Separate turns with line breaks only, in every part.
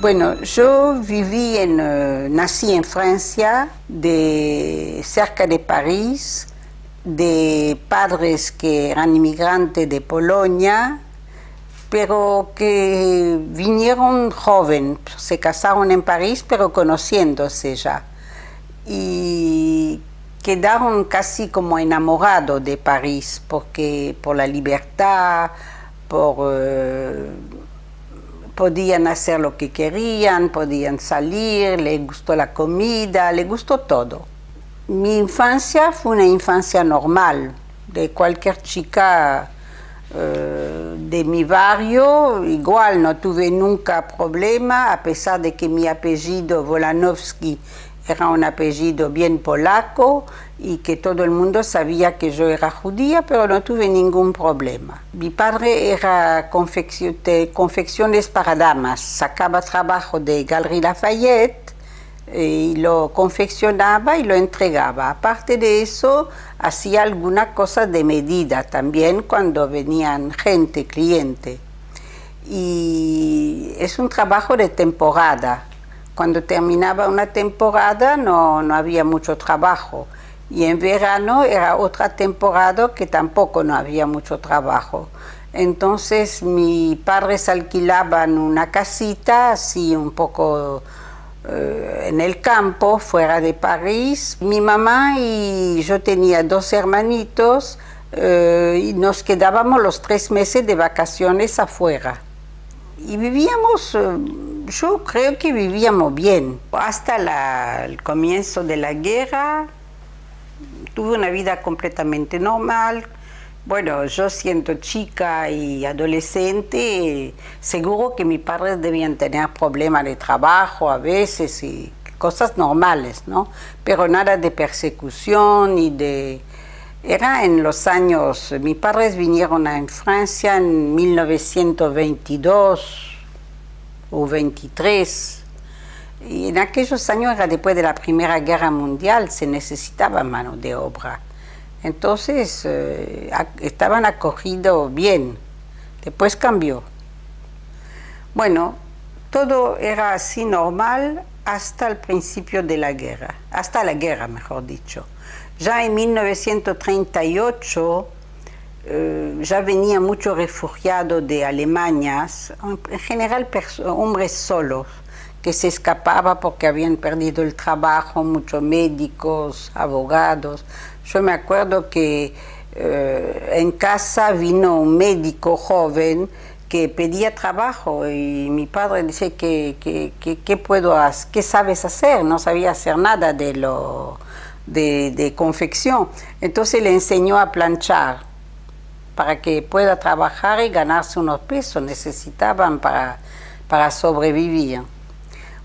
Bueno, yo viví en, eh, nací en Francia, de, cerca de París, de padres que eran inmigrantes de Polonia, pero que vinieron joven, se casaron en París, pero conociéndose ya. Y quedaron casi como enamorados de París, porque por la libertad, por... eh, podían hacer lo que querían, podían salir, les gustó la comida, les gustó todo. Mi infancia fue una infancia normal, de cualquier chica eh, de mi barrio, igual no tuve nunca problema, a pesar de que mi apellido Volanovsky era un apellido bien polaco y que todo el mundo sabía que yo era judía, pero no tuve ningún problema. Mi padre era confeccio- de confecciones para damas, sacaba trabajo de Galerie Lafayette eh, y lo confeccionaba y lo entregaba. Aparte de eso, hacía alguna cosa de medida también cuando venían gente, cliente. Y es un trabajo de temporada. Cuando terminaba una temporada no, no había mucho trabajo. Y en verano era otra temporada que tampoco no había mucho trabajo. Entonces mi padres alquilaban una casita así un poco eh, en el campo, fuera de París. Mi mamá y yo tenía dos hermanitos eh, y nos quedábamos los tres meses de vacaciones afuera. Y vivíamos, eh, yo creo que vivíamos bien. Hasta la- el comienzo de la guerra tuve una vida completamente normal. Bueno, yo siendo chica y adolescente, seguro que mis padres debían tener problemas de trabajo a veces y cosas normales, ¿no? Pero nada de persecución y de... Era en los años, mis padres vinieron a Francia en 1922 o 23. Y en aquellos años era después de la Primera Guerra Mundial, se necesitaba mano de obra. Entonces eh, estaban acogidos bien. Después cambió. Bueno, todo era así normal hasta el principio de la guerra, hasta la guerra, mejor dicho. Ya en 1938 eh, ya venía muchos refugiados de Alemania, en general hombres solos, que se escapaban porque habían perdido el trabajo, muchos médicos, abogados. Yo me acuerdo que eh, en casa vino un médico joven que pedía trabajo y mi padre dice que, que, que- ¿qué puedo hacer? ¿Qué sabes hacer? No sabía hacer nada de lo de confección. Entonces le enseñó a planchar para que pueda trabajar y ganarse unos pesos. Necesitaban para, para sobrevivir.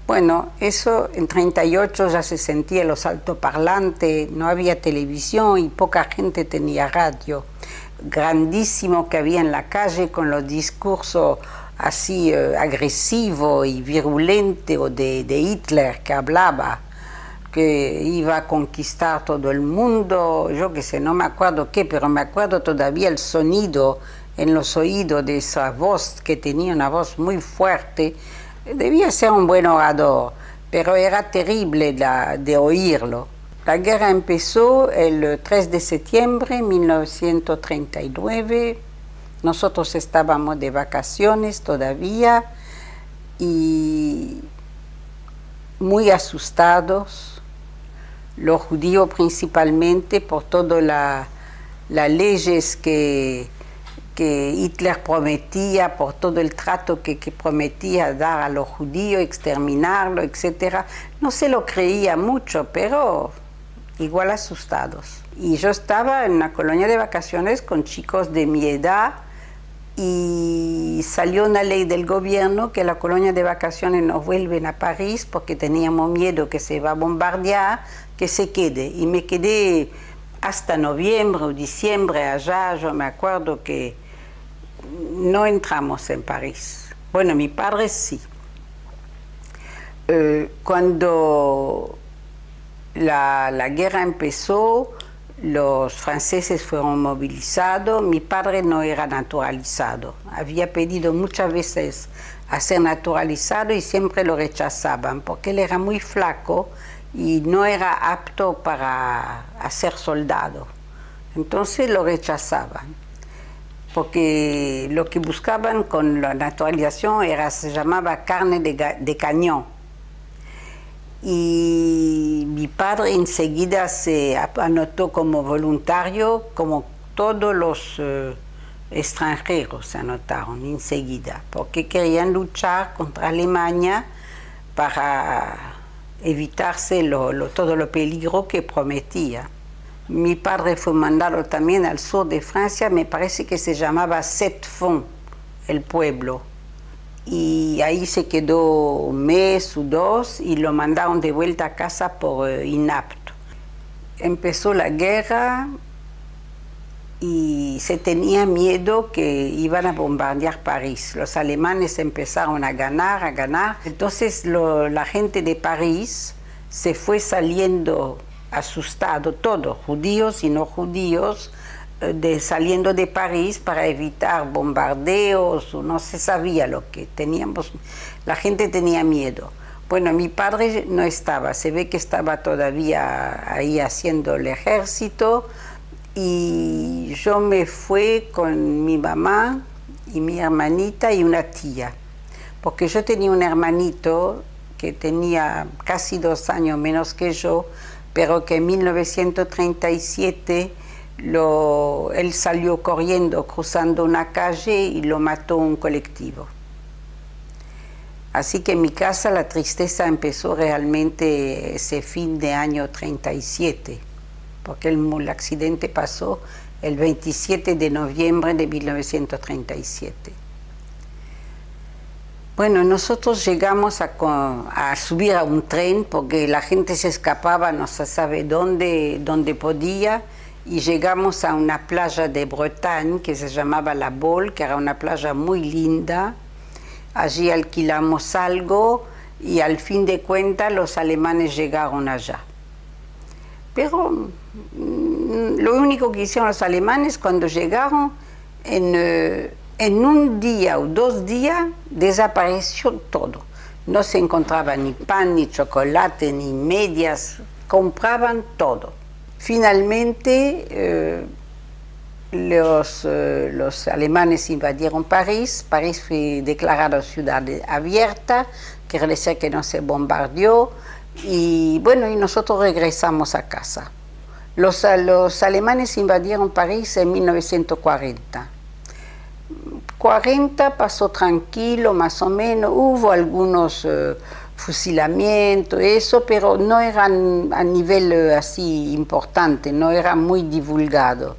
Bueno, eso en 38 ya se sentía los altoparlantes, no había televisión y poca gente tenía radio. Grandísimo que había en la calle con los discursos así eh, agresivos y virulentos de, Hitler que hablaba, que iba a conquistar todo el mundo, yo que sé, no me acuerdo qué, pero me acuerdo todavía el sonido en los oídos de esa voz que tenía una voz muy fuerte. Debía ser un buen orador, pero era terrible la- de oírlo. La guerra empezó el 3 de septiembre de 1939. Nosotros estábamos de vacaciones todavía y muy asustados, los judíos principalmente por todas la- las leyes que, que Hitler prometía, por todo el trato que, prometía dar a los judíos, exterminarlo, etc. No se lo creía mucho, pero igual asustados. Y yo estaba en una colonia de vacaciones con chicos de mi edad y salió una ley del gobierno que la colonia de vacaciones no vuelven a París porque teníamos miedo que se va a bombardear, que se quede. Y me quedé hasta noviembre o diciembre allá, yo me acuerdo que no entramos en París. Bueno, mi padre sí. Eh, cuando la, la guerra empezó, los franceses fueron movilizados, mi padre no era naturalizado, había pedido muchas veces a ser naturalizado y siempre lo rechazaban porque él era muy flaco y no era apto para ser soldado. Entonces lo rechazaban porque lo que buscaban con la naturalización era, se llamaba carne de, cañón. Y mi padre enseguida se anotó como voluntario, como todos los eh, extranjeros se anotaron enseguida, porque querían luchar contra Alemania para evitarse todo lo peligro que prometía. Mi padre fue mandado también al sur de Francia, me parece que se llamaba Sept-Fonds, el pueblo. Y ahí se quedó un mes o dos y lo mandaron de vuelta a casa por eh, inapto. Empezó la guerra y se tenía miedo que iban a bombardear París. Los alemanes empezaron a ganar, a ganar. Entonces la gente de París se fue saliendo asustado, todos, judíos y no judíos, eh, de, saliendo de París para evitar bombardeos, no se sabía lo que teníamos, la gente tenía miedo. Bueno, mi padre no estaba, se ve que estaba todavía ahí haciendo el ejército y yo me fui con mi mamá y mi hermanita y una tía, porque yo tenía un hermanito que tenía casi dos años menos que yo, pero que en 1937 él salió corriendo, cruzando una calle y lo mató un colectivo. Así que en mi casa la tristeza empezó realmente ese fin de año 37, porque el, accidente pasó el 27 de noviembre de 1937. Bueno, nosotros llegamos a, subir a un tren porque la gente se escapaba, no se sabe dónde, dónde podía, y llegamos a una playa de Bretagne que se llamaba La Bol, que era una playa muy linda. Allí alquilamos algo y al fin de cuentas los alemanes llegaron allá. Pero mm, lo único que hicieron los alemanes cuando llegaron en... Eh, en un día o dos días desapareció todo. No se encontraba ni pan, ni chocolate, ni medias, compraban todo. Finalmente, eh, los, eh, los, alemanes invadieron París, París fue declarada ciudad abierta, quiere decir que no se bombardeó, y bueno, y nosotros regresamos a casa. Los alemanes invadieron París en 1940 40 pasó tranquilo, más o menos, hubo algunos eh, fusilamientos, eso, pero no eran a nivel eh, así importante, no era muy divulgado.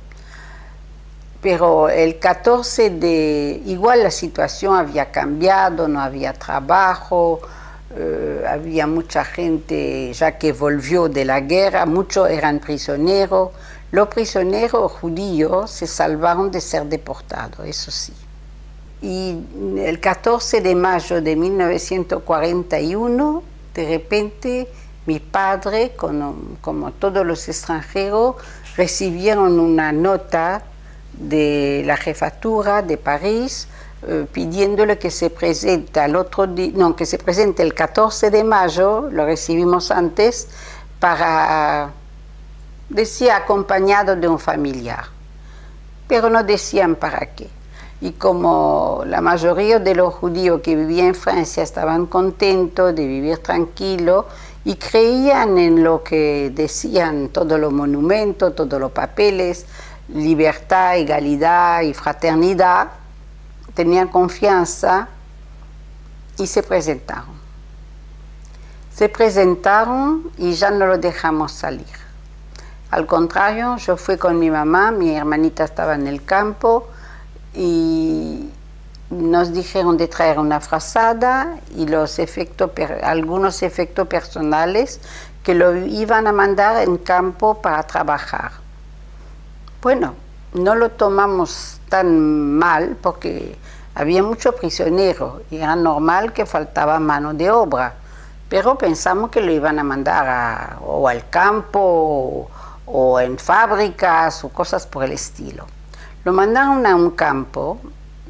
Pero el 14 de, igual la situación había cambiado, no había trabajo, eh, había mucha gente ya que volvió de la guerra, muchos eran prisioneros. Los prisioneros judíos se salvaron de ser deportados, eso sí. Y el 14 de mayo de 1941, de repente, mi padre, como, todos los extranjeros, recibieron una nota de la jefatura de París eh, pidiéndole que se presente que se presente el 14 de mayo, lo recibimos antes, para, decía, acompañado de un familiar, pero no decían para qué. Y como la mayoría de los judíos que vivían en Francia estaban contentos de vivir tranquilo y creían en lo que decían todos los monumentos, todos los papeles, libertad, igualdad y fraternidad, tenían confianza y se presentaron. Se presentaron y ya no lo dejamos salir. Al contrario, yo fui con mi mamá, mi hermanita estaba en el campo, y nos dijeron de traer una frazada y los efectos, algunos efectos personales que lo iban a mandar en campo para trabajar. Bueno, no lo tomamos tan mal porque había muchos prisioneros y era normal que faltaba mano de obra, pero pensamos que lo iban a mandar o al campo o en fábricas o cosas por el estilo. Lo mandaron a un campo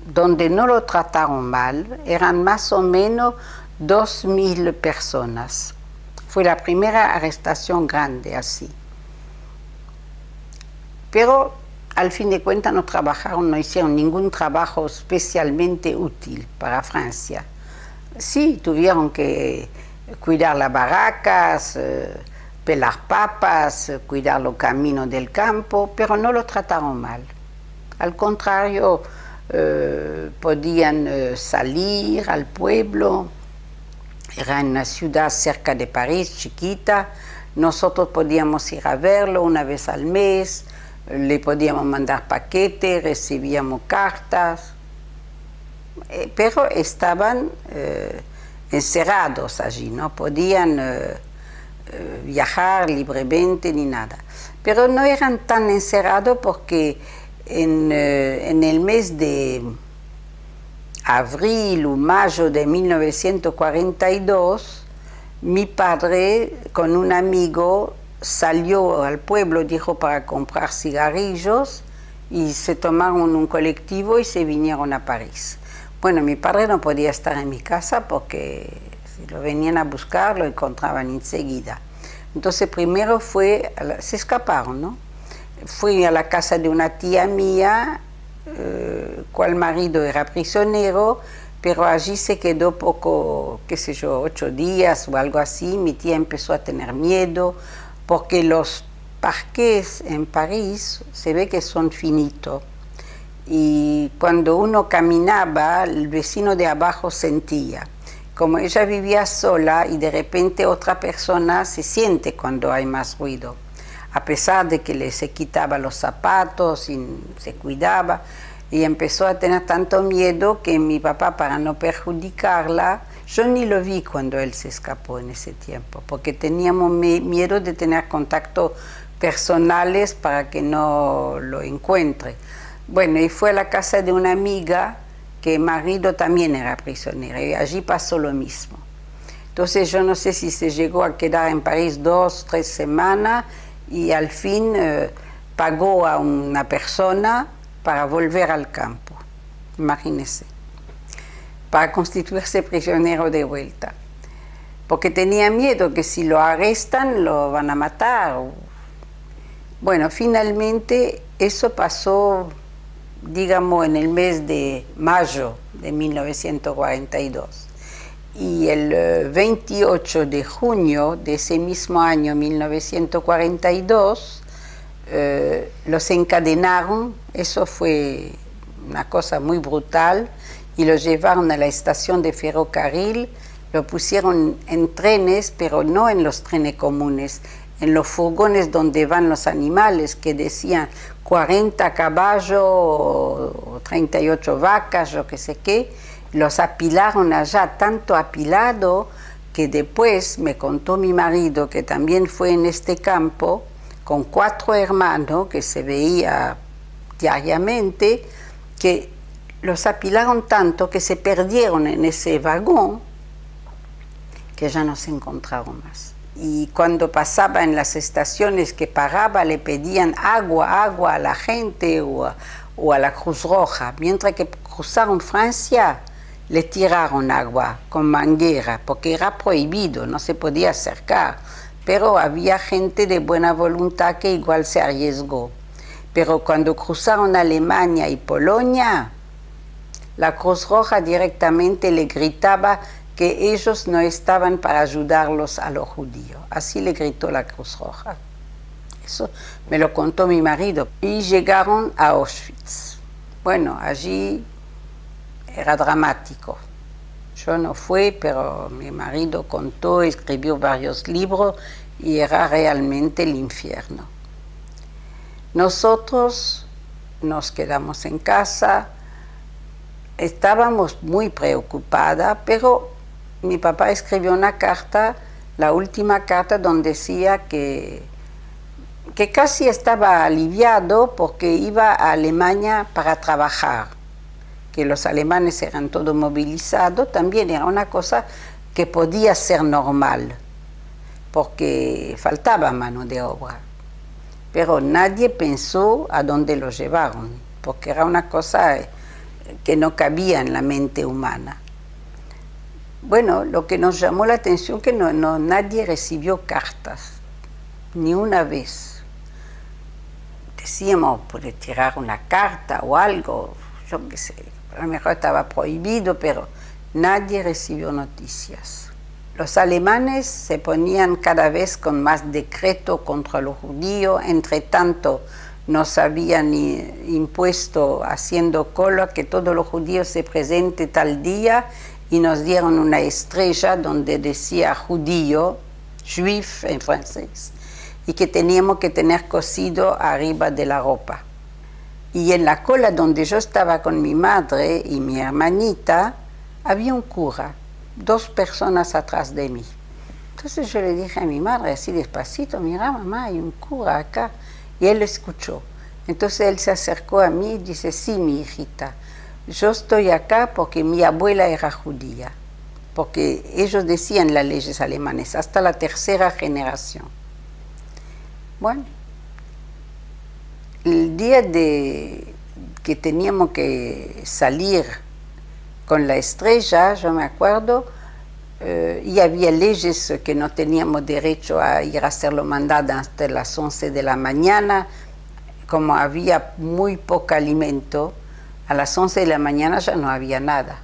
donde no lo trataron mal, eran más o menos 2.000 personas. Fue la primera arrestación grande así. Pero al fin de cuentas no trabajaron, no hicieron ningún trabajo especialmente útil para Francia. Sí, tuvieron que cuidar las barracas, eh, pelar papas, cuidar los caminos del campo, pero no lo trataron mal. Al contrario, eh, podían eh, salir al pueblo, era una ciudad cerca de París, chiquita, nosotros podíamos ir a verlo una vez al mes, le podíamos mandar paquetes, recibíamos cartas, eh, pero estaban eh, encerrados allí, no podían eh, viajar libremente ni nada. Pero no eran tan encerrados porque en, en el mes de abril o mayo de 1942, mi padre con un amigo salió al pueblo, dijo, para comprar cigarrillos y se tomaron un colectivo y se vinieron a París. Bueno, mi padre no podía estar en mi casa porque si lo venían a buscar lo encontraban enseguida. Entonces primero fue, se escaparon, ¿no? Fui a la casa de una tía mía, eh, cual marido era prisionero, pero allí se quedó poco, qué sé yo, ocho días o algo así. Mi tía empezó a tener miedo, porque los parques en París se ve que son finitos y cuando uno caminaba el vecino de abajo sentía. Como ella vivía sola y de repente otra persona se siente cuando hay más ruido, a pesar de que le se quitaba los zapatos y se cuidaba, y empezó a tener tanto miedo que mi papá, para no perjudicarla, yo ni lo vi cuando él se escapó en ese tiempo, porque teníamos miedo de tener contactos personales para que no lo encuentre. Bueno, y fue a la casa de una amiga que marido también era prisionero, y allí pasó lo mismo. Entonces yo no sé si se llegó a quedar en París dos, tres semanas y al fin eh, pagó a una persona para volver al campo. Imagínense para constituirse prisionero de vuelta, porque tenía miedo que si lo arrestan lo van a matar. Bueno, finalmente eso pasó, digamos, en el mes de mayo de 1942. Y el 28 eh, de junio de ese mismo año, 1942, eh, los encadenaron, eso fue una cosa muy brutal, y lo llevaron a la estación de ferrocarril, lo pusieron en trenes, pero no en los trenes comunes, en los furgones donde van los animales, que decían 40 caballos o 38 vacas, o qué sé qué, los apilaron allá, tanto apilado que después me contó mi marido, que también fue en este campo, con cuatro hermanos que se veía diariamente, que los apilaron tanto que se perdieron en ese vagón que ya no se encontraron más. Y cuando pasaba en las estaciones que paraba, le pedían agua, agua a la gente o a, la Cruz Roja. Mientras que cruzaron Francia, le tiraron agua con manguera, porque era prohibido, no se podía acercar. Pero había gente de buena voluntad que igual se arriesgó. Pero cuando cruzaron Alemania y Polonia, la Cruz Roja directamente le gritaba que ellos no estaban para ayudarlos a los judíos. Así le gritó la Cruz Roja. Eso me lo contó mi marido. Y llegaron a Auschwitz. Bueno, allí era dramático. Yo no fui, pero mi marido contó, escribió varios libros y era realmente el infierno. Nosotros nos quedamos en casa, estábamos muy preocupadas, pero mi papá escribió una carta, la última carta donde decía que, que casi estaba aliviado porque iba a Alemania para trabajar, que los alemanes eran todos movilizados, también era una cosa que podía ser normal, porque faltaba mano de obra. Pero nadie pensó a dónde lo llevaron, porque era una cosa que no cabía en la mente humana. Bueno, lo que nos llamó la atención que no, nadie recibió cartas, ni una vez. Decíamos, puede tirar una carta o algo, yo qué sé, a lo mejor estaba prohibido, pero nadie recibió noticias. Los alemanes se ponían cada vez con más decreto contra los judíos, entre tanto nos habían impuesto haciendo cola que todos los judíos se presenten tal día y nos dieron una estrella donde decía judío, juif en francés, y que teníamos que tener cosido arriba de la ropa. Y en la cola donde yo estaba con mi madre y mi hermanita, había un cura, dos personas atrás de mí. Entonces yo le dije a mi madre así despacito, mira mamá, hay un cura acá. Y él escuchó. Entonces él se acercó a mí y dice, sí, mi hijita, yo estoy acá porque mi abuela era judía, porque ellos decían las leyes alemanes, hasta la tercera generación. Bueno, el día de que teníamos que salir con la estrella, yo me acuerdo, eh, y había leyes que no teníamos derecho a ir a hacer lo mandado hasta las 11 de la mañana, como había muy poco alimento, a las 11 de la mañana ya no había nada.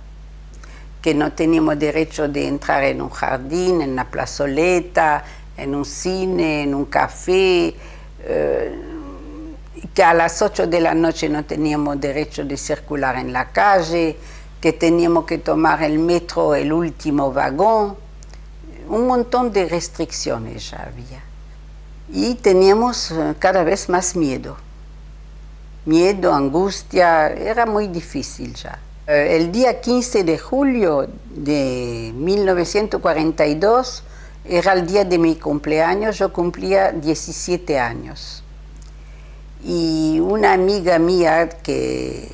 Que no teníamos derecho de entrar en un jardín, en una plazoleta, en un cine, en un café. Eh, que a las 8 de la noche no teníamos derecho de circular en la calle, que teníamos que tomar el metro, el último vagón. Un montón de restricciones ya había. Y teníamos eh, cada vez más miedo miedo, angustia, era muy difícil ya. Eh, el día 15 de julio de 1942 era el día de mi cumpleaños, yo cumplía 17 años. Y una amiga mía que,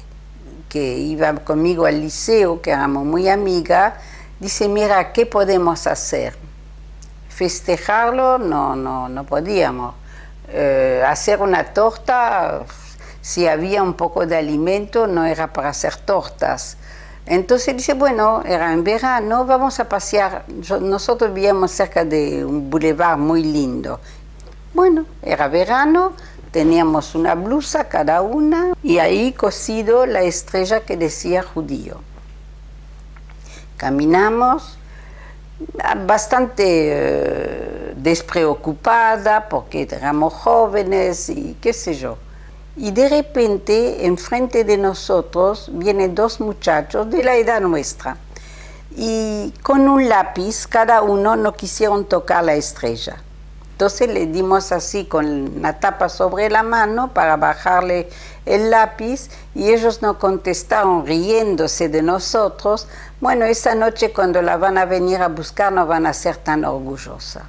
que iba conmigo al liceo, que éramos muy amigas, dice, mira, ¿qué podemos hacer? Festejarlo no, no, no podíamos. Eh, hacer una torta si había un poco de alimento no era para hacer tortas. Entonces dice, bueno, era en verano, vamos a pasear. nosotros vivíamos cerca de un boulevard muy lindo. Bueno, era verano, teníamos una blusa cada una y ahí cosido la estrella que decía judío. Caminamos bastante eh, despreocupada porque éramos jóvenes y qué sé yo. Y de repente, enfrente de nosotros, vienen dos muchachos de la edad nuestra. Y con un lápiz, cada uno no quisieron tocar la estrella. Entonces le dimos así con la tapa sobre la mano para bajarle el lápiz y ellos no contestaron riéndose de nosotros. Bueno, esa noche cuando la van a venir a buscar no van a ser tan orgullosa.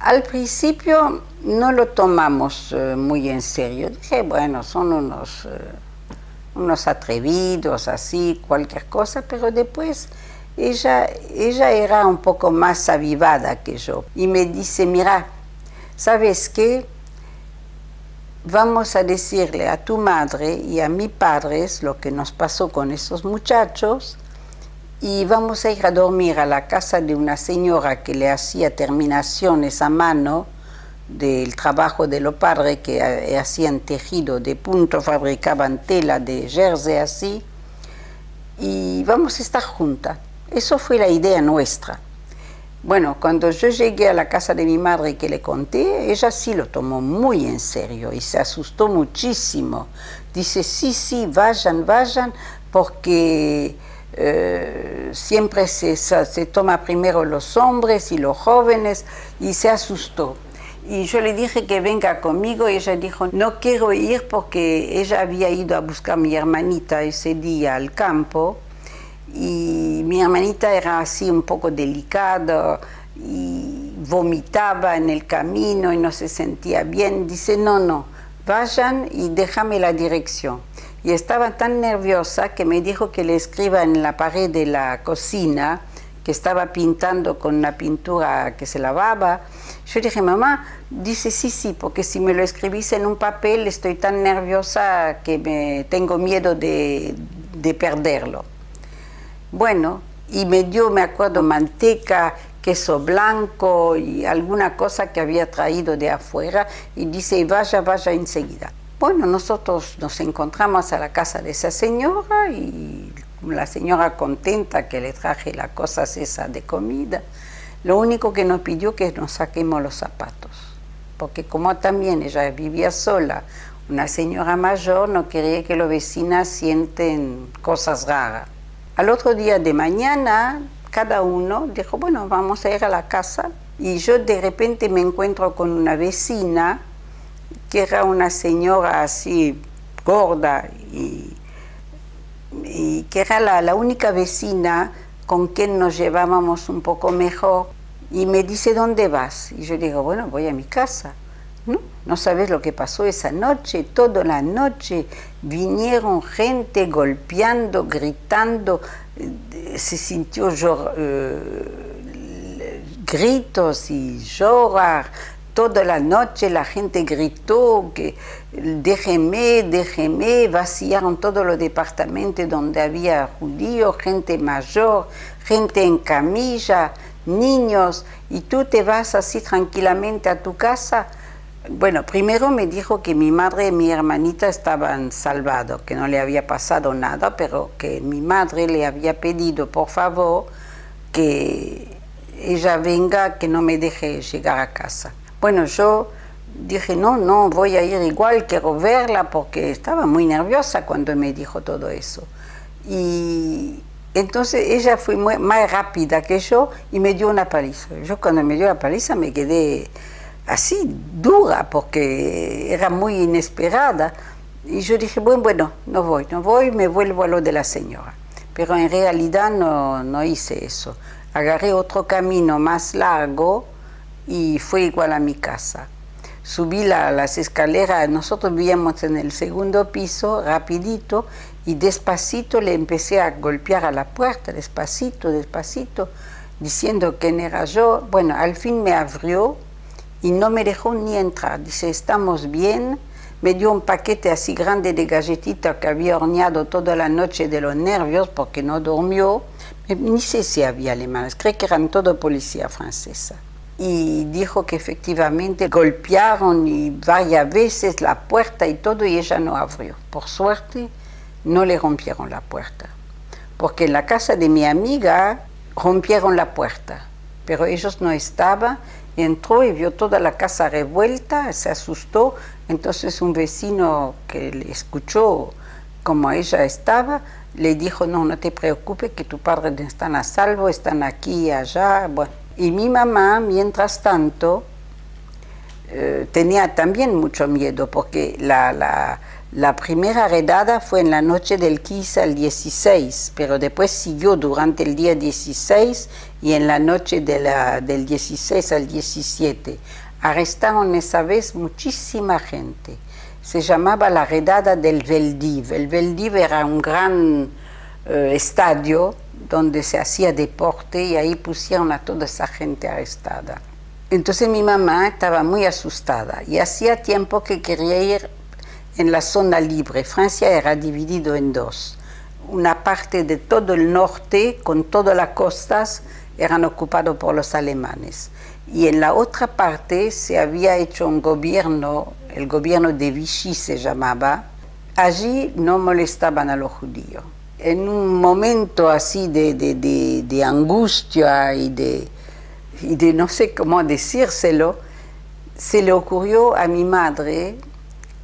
Al principio no lo tomamos eh, muy en serio. Dije, bueno, son unos, eh, unos atrevidos, así, cualquier cosa, pero después ella, ella era un poco más avivada que yo y me dice, mira, ¿sabes qué? Vamos a decirle a tu madre y a mi padre lo que nos pasó con esos muchachos y vamos a ir a dormir a la casa de una señora que le hacía terminaciones a mano del trabajo de los padres que hacían tejido de punto, fabricaban tela de jersey así, y vamos a estar juntas. Eso fue la idea nuestra. Bueno, cuando yo llegué a la casa de mi madre que le conté, ella sí lo tomó muy en serio y se asustó muchísimo. Dice, sí, sí, vayan, vayan, porque eh, siempre se, se, toma primero los hombres y los jóvenes y se asustó. Y yo le dije que venga conmigo y ella dijo, no quiero ir porque ella había ido a buscar a mi hermanita ese día al campo y mi hermanita era así un poco delicada y vomitaba en el camino y no se sentía bien. Dice, no, no, vayan y déjame la dirección y estaba tan nerviosa que me dijo que le escriba en la pared de la cocina que estaba pintando con una pintura que se lavaba. Yo dije, mamá, dice sí, sí, porque si me lo escribís en un papel estoy tan nerviosa que me tengo miedo de, de perderlo. Bueno, y me dio, me acuerdo, manteca, queso blanco y alguna cosa que había traído de afuera y dice, vaya, vaya enseguida. Bueno, nosotros nos encontramos a la casa de esa señora y la señora contenta que le traje las cosas esas de comida. Lo único que nos pidió que nos saquemos los zapatos, porque como también ella vivía sola, una señora mayor no quería que los vecinos sienten cosas raras. Al otro día de mañana, cada uno dijo, bueno, vamos a ir a la casa. Y yo de repente me encuentro con una vecina, que era una señora así gorda y, que era la, la, única vecina con quien nos llevábamos un poco mejor. Y me dice, ¿dónde vas? Y yo digo, bueno, voy a mi casa. ¿No? sabes lo que pasó esa noche, toda la noche vinieron gente golpeando, gritando, eh, se sintió eh, gritos y llorar. Toda la noche la gente gritó que déjeme, déjeme, vaciaron todos los departamentos donde había judíos, gente mayor, gente en camilla, niños, y tú te vas así tranquilamente a tu casa bueno, primero me dijo que mi madre y mi hermanita estaban salvados, que no le había pasado nada, pero que mi madre le había pedido por favor que ella venga, que no me deje llegar a casa. Bueno, yo dije, no, no, voy a ir igual, quiero verla, porque estaba muy nerviosa cuando me dijo todo eso. Y entonces ella fue más rápida que yo y me dio una paliza. Yo cuando me dio la paliza me quedé así dura porque era muy inesperada. Y yo dije, bueno, bueno, no voy, no voy, me vuelvo a lo de la señora. Pero en realidad no, no hice eso. Agarré otro camino más largo y fue igual a mi casa. Subí las escaleras, nosotros vivíamos en el segundo piso, rapidito, y despacito le empecé a golpear a la puerta, despacito, despacito, diciendo quién era yo. Bueno, al fin me abrió, y no me dejó ni entrar. Dice, estamos bien. Me dio un paquete así grande de galletitas que había horneado toda la noche de los nervios porque no durmió. Ni sé si había alemanes, creo que eran todo policía francesa. Y dijo que efectivamente golpearon y varias veces la puerta y todo y ella no abrió. Por suerte no le rompieron la puerta. Porque en la casa de mi amiga rompieron la puerta, pero ellos no estaban entró y vio toda la casa revuelta, se asustó, entonces un vecino que le escuchó como ella estaba, le dijo, no, no te preocupes, que tu padre están a salvo, están aquí y allá. Bueno, y mi mamá, mientras tanto, eh, tenía también mucho miedo, porque la, la la primera redada fue en la noche del 15 al 16, pero después siguió durante el día 16 y en la noche de del 16 al 17. Arrestaron esa vez muchísima gente. Se llamaba la redada del Veldiv. El Veldiv era un gran eh, estadio donde se hacía deporte y ahí pusieron a toda esa gente arrestada. Entonces mi mamá estaba muy asustada y hacía tiempo que quería ir en la zona libre. Francia era dividido en dos. Una parte de todo el norte, con todas las costas, eran ocupados por los alemanes. Y en la otra parte se había hecho un gobierno, el gobierno de Vichy se llamaba. Allí no molestaban a los judíos. En un momento así de, de, de, angustia y de, y de no sé cómo decírselo, se le ocurrió a mi madre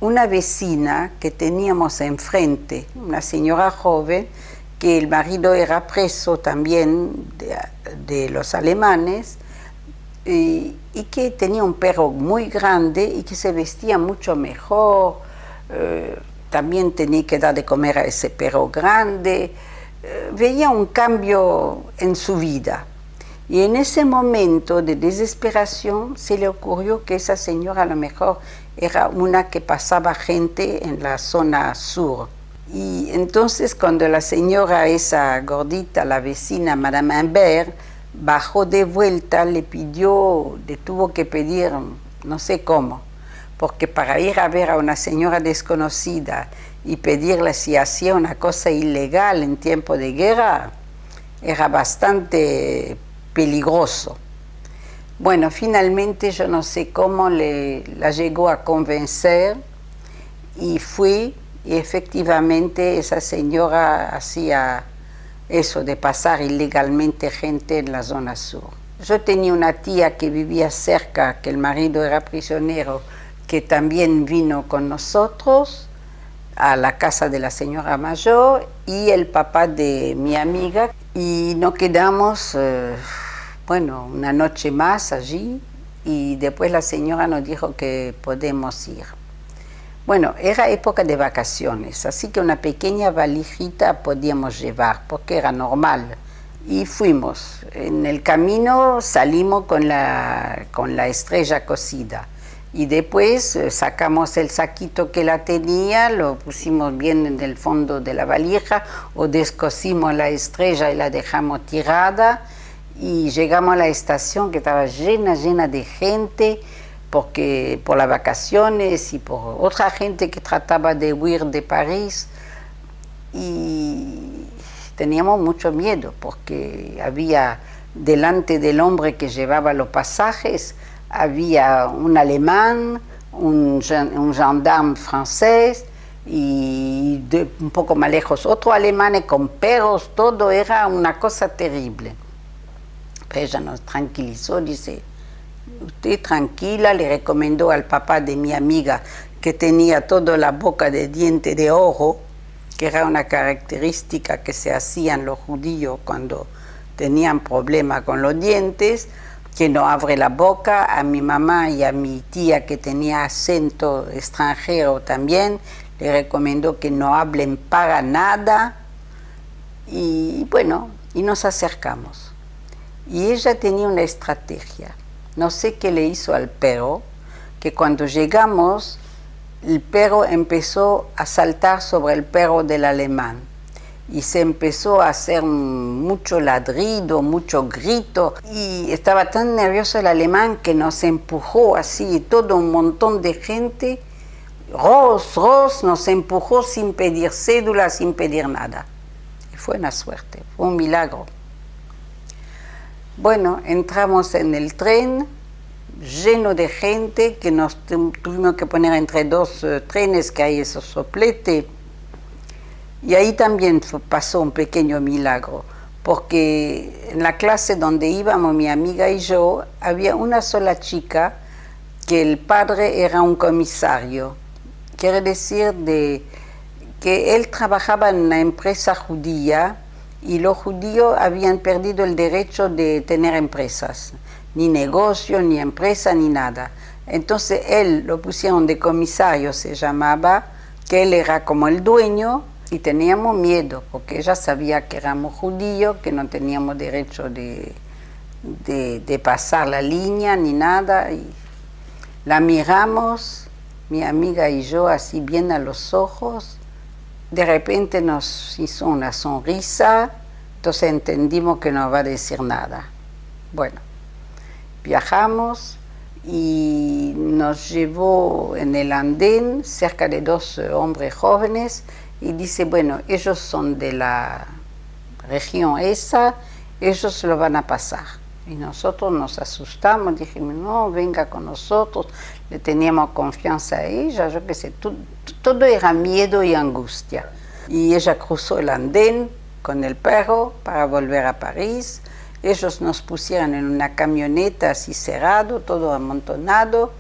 una vecina que teníamos enfrente, una señora joven, que el marido era preso también de, los alemanes y, que tenía un perro muy grande y que se vestía mucho mejor. Eh, también tenía que dar de comer a ese perro grande. Eh, veía un cambio en su vida. Y en ese momento de desesperación se le ocurrió que esa señora a lo mejor era una que pasaba gente en la zona sur. Y entonces cuando la señora esa gordita, la vecina, Madame Imbert, bajó de vuelta, le pidió, le tuvo que pedir, no sé cómo, porque para ir a ver a una señora desconocida y pedirle si hacía una cosa ilegal en tiempo de guerra, era bastante peligroso. Bueno, finalmente yo no sé cómo la llegó a convencer y fui y efectivamente esa señora hacía eso de pasar ilegalmente gente en la zona sur. Yo tenía una tía que vivía cerca, que el marido era prisionero, que también vino con nosotros a la casa de la señora mayor y el papá de mi amiga y nos quedamos, eh, bueno, una noche más allí y después la señora nos dijo que podemos ir. Bueno, era época de vacaciones, así que una pequeña valijita podíamos llevar, porque era normal. Y fuimos. En el camino salimos con la, con la estrella cocida. Y después eh, sacamos el saquito que la tenía, lo pusimos bien en el fondo de la valija, o descosimos la estrella y la dejamos tirada. Y llegamos a la estación que estaba llena, llena de gente porque por las vacaciones y por otra gente que trataba de huir de París y teníamos mucho miedo porque había delante del hombre que llevaba los pasajes había un alemán, un, un gendarme francés y un poco más lejos otro alemán con perros, todo era una cosa terrible. Pero ella nos tranquilizó, dice, usted tranquila, le recomendó al papá de mi amiga que tenía toda la boca de diente de oro, que era una característica que se hacían los judíos cuando tenían problemas con los dientes, que no abre la boca, a mi mamá y a mi tía que tenía acento extranjero también, le recomendó que no hablen para nada y bueno, y nos acercamos. Y ella tenía una estrategia no sé qué le hizo al perro, que cuando llegamos, el perro empezó a saltar sobre el perro del alemán y se empezó a hacer mucho ladrido, mucho grito y estaba tan nervioso el alemán que nos empujó así, todo un montón de gente, Ros, Ros, nos empujó sin pedir cédula, sin pedir nada. Y fue una suerte, fue un milagro. Bueno, entramos en el tren, lleno de gente, que nos tuvimos que poner entre dos eh, trenes que hay esos sopletes. Y ahí también pasó un pequeño milagro, porque en la clase donde íbamos mi amiga y yo, había una sola chica que el padre era un comisario. Quiere decir de, que él trabajaba en una empresa judía y los judíos habían perdido el derecho de tener empresas, ni negocio, ni empresa, ni nada. Entonces él lo pusieron de comisario, se llamaba, que él era como el dueño y teníamos miedo porque ella sabía que éramos judíos, que no teníamos derecho de, de, pasar la línea ni nada. Y la miramos, mi amiga y yo, así bien a los ojos de repente nos hizo una sonrisa, entonces entendimos que no va a decir nada. Bueno, viajamos y nos llevó en el andén cerca de dos hombres jóvenes y dice, bueno, ellos son de la región esa, ellos lo van a pasar. Y nosotros nos asustamos, dijimos, no, venga con nosotros, le teníamos confianza a ella, yo qué sé, todo, era miedo y angustia. Y ella cruzó el andén con el perro para volver a París. Ellos nos pusieron en una camioneta así cerrado, todo amontonado.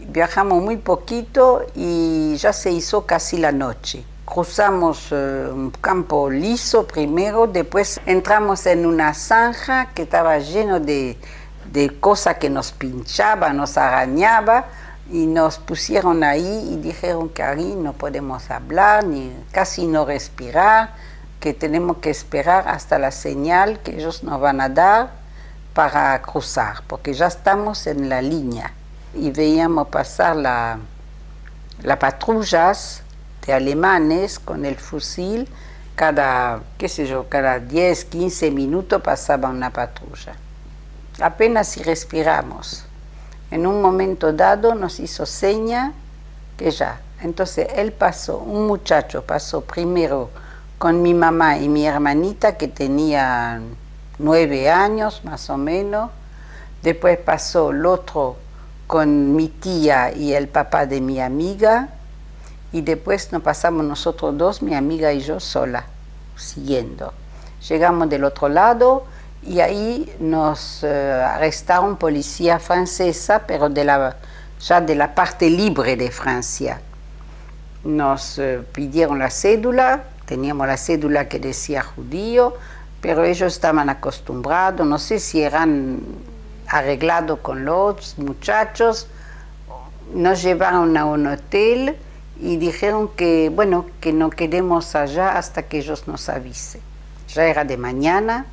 Viajamos muy poquito y ya se hizo casi la noche. Cruzamos eh, un campo liso primero, después entramos en una zanja que estaba lleno de, de cosas que nos pinchaba, nos arañaba y nos pusieron ahí y dijeron que ahí no podemos hablar ni casi no respirar, que tenemos que esperar hasta la señal que ellos nos van a dar para cruzar, porque ya estamos en la línea y veíamos pasar las patrullas entre alemanes con el fusil, cada, qué sé yo, cada 10, 15 minutos pasaba una patrulla. Apenas si respiramos. En un momento dado nos hizo seña que ya. Entonces él pasó, un muchacho pasó primero con mi mamá y mi hermanita que tenían nueve años más o menos. Después pasó el otro con mi tía y el papá de mi amiga. Y después nos pasamos nosotros dos, mi amiga y yo sola, siguiendo. Llegamos del otro lado y ahí nos eh, arrestaron policía francesa, pero de la, ya de la parte libre de Francia. Nos eh, pidieron la cédula, teníamos la cédula que decía judío, pero ellos estaban acostumbrados, no sé si eran arreglados con los muchachos, nos llevaron a un hotel y dijeron que, bueno, que no quedemos allá hasta que ellos nos avisen. Ya era de mañana.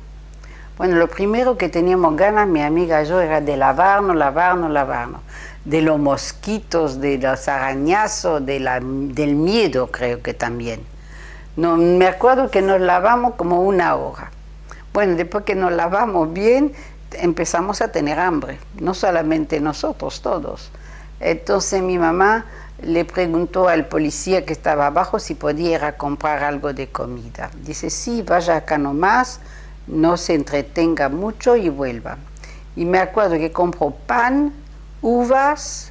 Bueno, lo primero que teníamos ganas, mi amiga y yo, era de lavarnos, lavarnos, lavarnos. De los mosquitos, de los arañazos, de la, del miedo, creo que también. No, me acuerdo que nos lavamos como una hora. Bueno, después que nos lavamos bien, empezamos a tener hambre, no solamente nosotros, todos. Entonces mi mamá le preguntó al policía que estaba abajo si podía ir a comprar algo de comida. Dice, sí, vaya acá nomás, no se entretenga mucho y vuelva. Y me acuerdo que compró pan, uvas,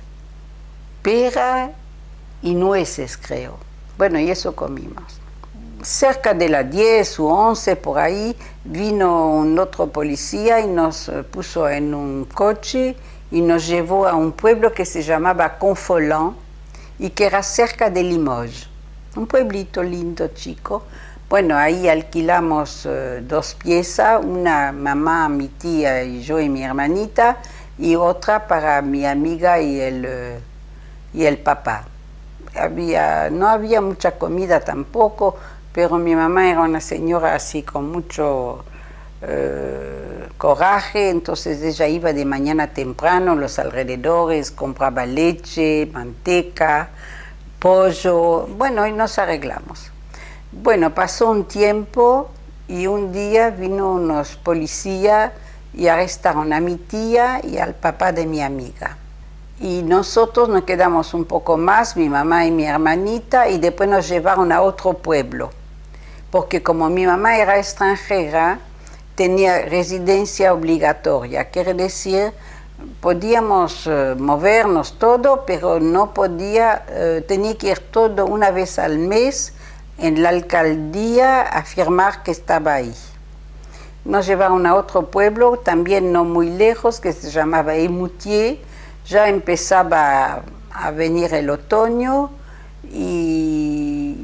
pera y nueces, creo. Bueno, y eso comimos cerca de las 10 o 11 por ahí vino un otro policía y nos eh, puso en un coche y nos llevó a un pueblo que se llamaba Confolent y que era cerca de Limoges. Un pueblito lindo, chico. Bueno, ahí alquilamos eh, dos piezas, una mamá, mi tía y yo y mi hermanita, y otra para mi amiga y el, eh, y el papá. Había, no había mucha comida tampoco, pero mi mamá era una señora así con mucho eh, coraje, entonces ella iba de mañana temprano a los alrededores, compraba leche, manteca, pollo, bueno, y nos arreglamos. Bueno, pasó un tiempo y un día vino unos policías y arrestaron a mi tía y al papá de mi amiga. Y nosotros nos quedamos un poco más, mi mamá y mi hermanita, y después nos llevaron a otro pueblo porque como mi mamá era extranjera, tenía residencia obligatoria, quiere decir, podíamos eh, movernos todo, pero no podía, eh, tenía que ir todo una vez al mes en la alcaldía afirmar que estaba ahí. Nos llevaron a otro pueblo, también no muy lejos, que se llamaba Emoutier. Ya empezaba a venir el otoño y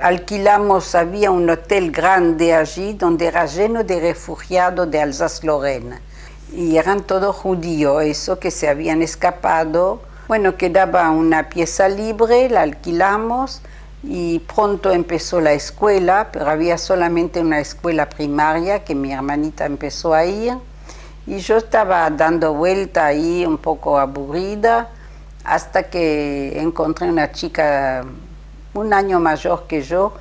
alquilamos, había un hotel grande allí donde era lleno de refugiados de Alsace-Lorena. Y eran todos judíos, eso que se habían escapado. Bueno, quedaba una pieza libre, la alquilamos y pronto empezó la escuela, pero había solamente una escuela primaria que mi hermanita empezó a ir. Y yo estaba dando vuelta ahí un poco aburrida hasta que encontré una chica un año mayor que yo,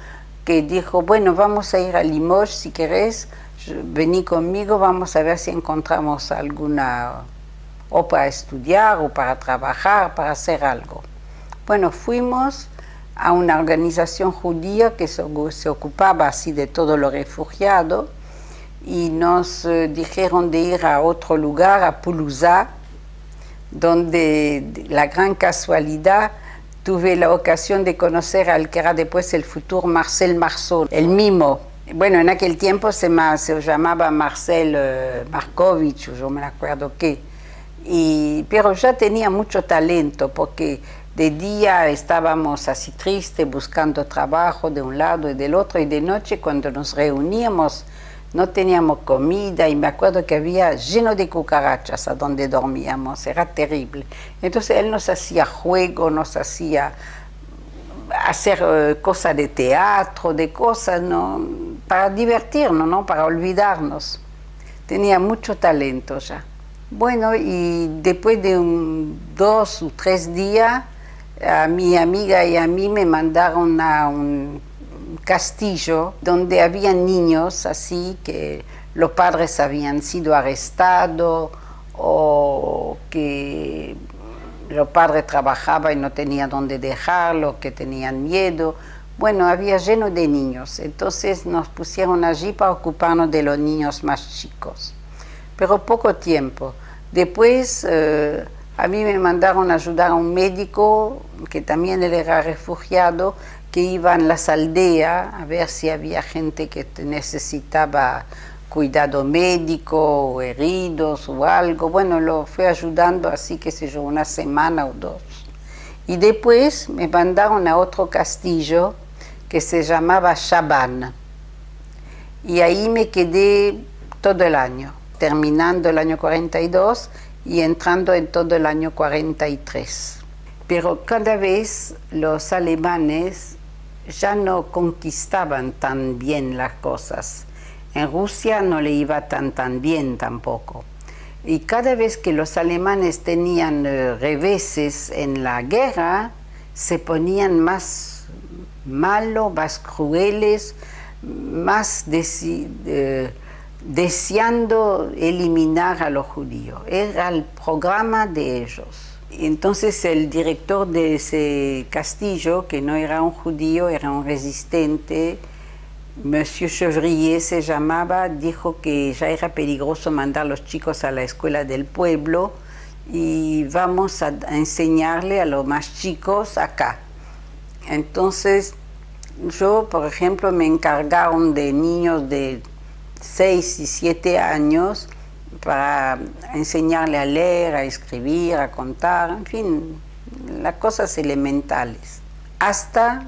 que dijo, bueno, vamos a ir a Limoges si querés, vení conmigo, vamos a ver si encontramos alguna, o para estudiar, o para trabajar, para hacer algo. Bueno, fuimos a una organización judía que se, ocupaba así de todos los refugiados y nos eh, dijeron de ir a otro lugar, a Pulusa, donde la gran casualidad tuve la ocasión de conocer al que era después el futuro Marcel Marceau, el mimo. Bueno, en aquel tiempo se, se llamaba Marcel uh, Markovich, yo me acuerdo qué. Y, pero ya tenía mucho talento porque de día estábamos así tristes buscando trabajo de un lado y del otro y de noche cuando nos reuníamos no teníamos comida y me acuerdo que había lleno de cucarachas a donde dormíamos, era terrible. Entonces él nos hacía juego, nos hacía hacer eh, cosas de teatro, de cosas, ¿no? Para divertirnos, ¿no? Para olvidarnos. Tenía mucho talento ya. Bueno, y después de un, dos o tres días a mi amiga y a mí me mandaron a un castillo donde había niños así que los padres habían sido arrestados o que los padres trabajaban y no tenían dónde dejarlo, que tenían miedo. Bueno, había lleno de niños, entonces nos pusieron allí para ocuparnos de los niños más chicos. Pero poco tiempo. Después eh, a mí me mandaron a ayudar a un médico que también era refugiado, que iba en las aldeas a ver si había gente que necesitaba cuidado médico o heridos o algo. Bueno, lo fue ayudando así, que sé yo, una semana o dos. Y después me mandaron a otro castillo que se llamaba Shaban. Y ahí me quedé todo el año, terminando el año 42 y entrando en todo el año 43. Pero cada vez los alemanes ya no conquistaban tan bien las cosas. En Rusia no le iba tan tan bien tampoco. Y cada vez que los alemanes tenían eh, reveses en la guerra, se ponían más malos, más crueles, más eh, deseando eliminar a los judíos. Era el programa de ellos. Entonces el director de ese castillo, que no era un judío, era un resistente, Monsieur Chevrier se llamaba, dijo que ya era peligroso mandar a los chicos a la escuela del pueblo y vamos a enseñarle a los más chicos acá. Entonces yo, por ejemplo, me encargaron de niños de 6 y 7 años para enseñarle a leer, a escribir, a contar, en fin, las cosas elementales, hasta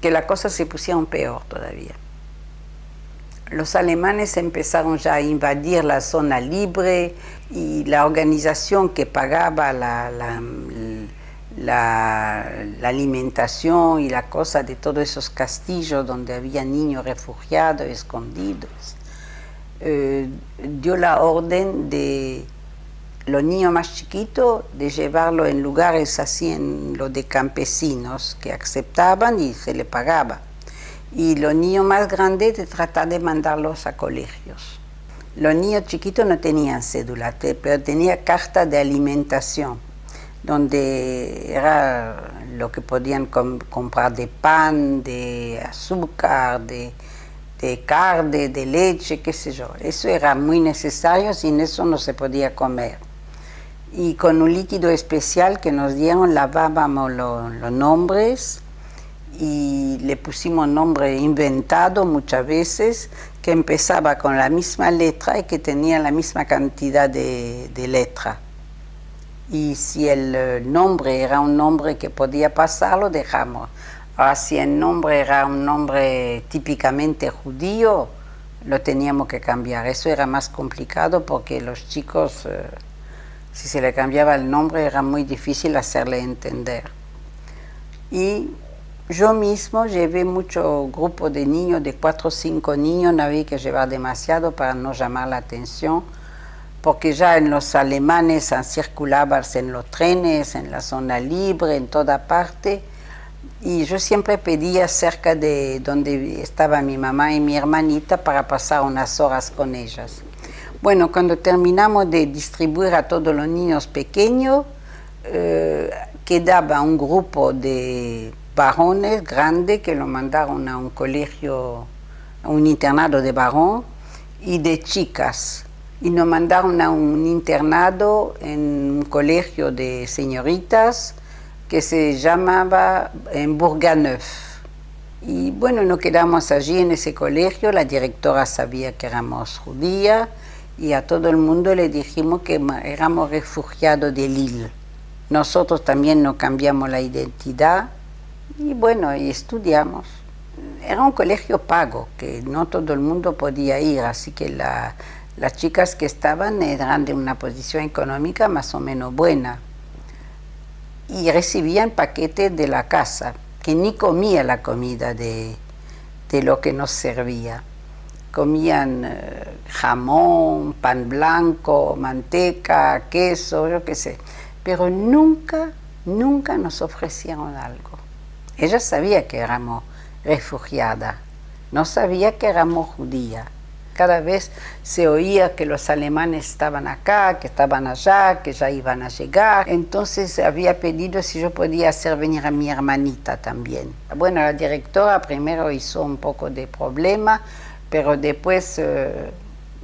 que las cosas se pusieron peor todavía. Los alemanes empezaron ya a invadir la zona libre y la organización que pagaba la, la, alimentación y la cosa de todos esos castillos donde había niños refugiados, escondidos, eh, dio la orden de los niños más chiquitos de llevarlo en lugares así, en lo de campesinos que aceptaban y se le pagaba. Y los niños más grandes de tratar de mandarlos a colegios. Los niños chiquitos no tenían cédula, pero tenían carta de alimentación donde era lo que podían comprar de pan, de azúcar, de, carne, de leche, qué sé yo. Eso era muy necesario, sin eso no se podía comer. Y con un líquido especial que nos dieron lavábamos los nombres y le pusimos nombre inventado muchas veces, que empezaba con la misma letra y que tenía la misma cantidad de, de letra y si el nombre era un nombre que podía pasar, lo dejamos. Si el nombre era un nombre típicamente judío, lo teníamos que cambiar. Eso era más complicado porque los chicos, eh, si se le cambiaba el nombre, era muy difícil hacerle entender. Y yo mismo llevé mucho grupo de niños, de cuatro o cinco niños, no había que llevar demasiado para no llamar la atención porque ya en los alemanes circulaban en los trenes, en la zona libre, en toda parte, y yo siempre pedía cerca de donde estaba mi mamá y mi hermanita para pasar unas horas con ellas. Bueno, cuando terminamos de distribuir a todos los niños pequeños, eh, quedaba un grupo de varones grandes que lo mandaron a un colegio, a un internado de varón, y de chicas y nos mandaron a un internado en un colegio de señoritas que se llamaba en Bourganeuf. Y bueno, nos quedamos allí en ese colegio, la directora sabía que éramos judías y a todo el mundo le dijimos que éramos refugiados de Lille. Nosotros también nos cambiamos la identidad y bueno, y estudiamos. Era un colegio pago, que no todo el mundo podía ir, así que la, las chicas que estaban eran de una posición económica más o menos buena y recibían paquetes de la casa, que ni comía la comida de, lo que nos servía. Comían eh, jamón, pan blanco, manteca, queso, yo qué sé. Pero nunca, nunca nos ofrecieron algo. Ella sabía que éramos refugiadas, no sabía que éramos judías. Cada vez se oía que los alemanes estaban acá, que estaban allá, que ya iban a llegar. Entonces había pedido si yo podía hacer venir a mi hermanita también. Bueno, la directora primero hizo un poco de problema, pero después eh,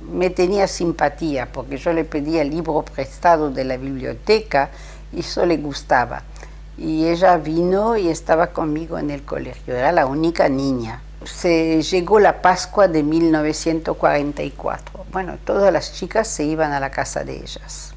me tenía simpatía porque yo le pedía el libro prestado de la biblioteca y eso le gustaba. Y ella vino y estaba conmigo en el colegio, era la única niña. Se llegó la Pascua de 1944. Bueno, todas las chicas se iban a la casa de ellas.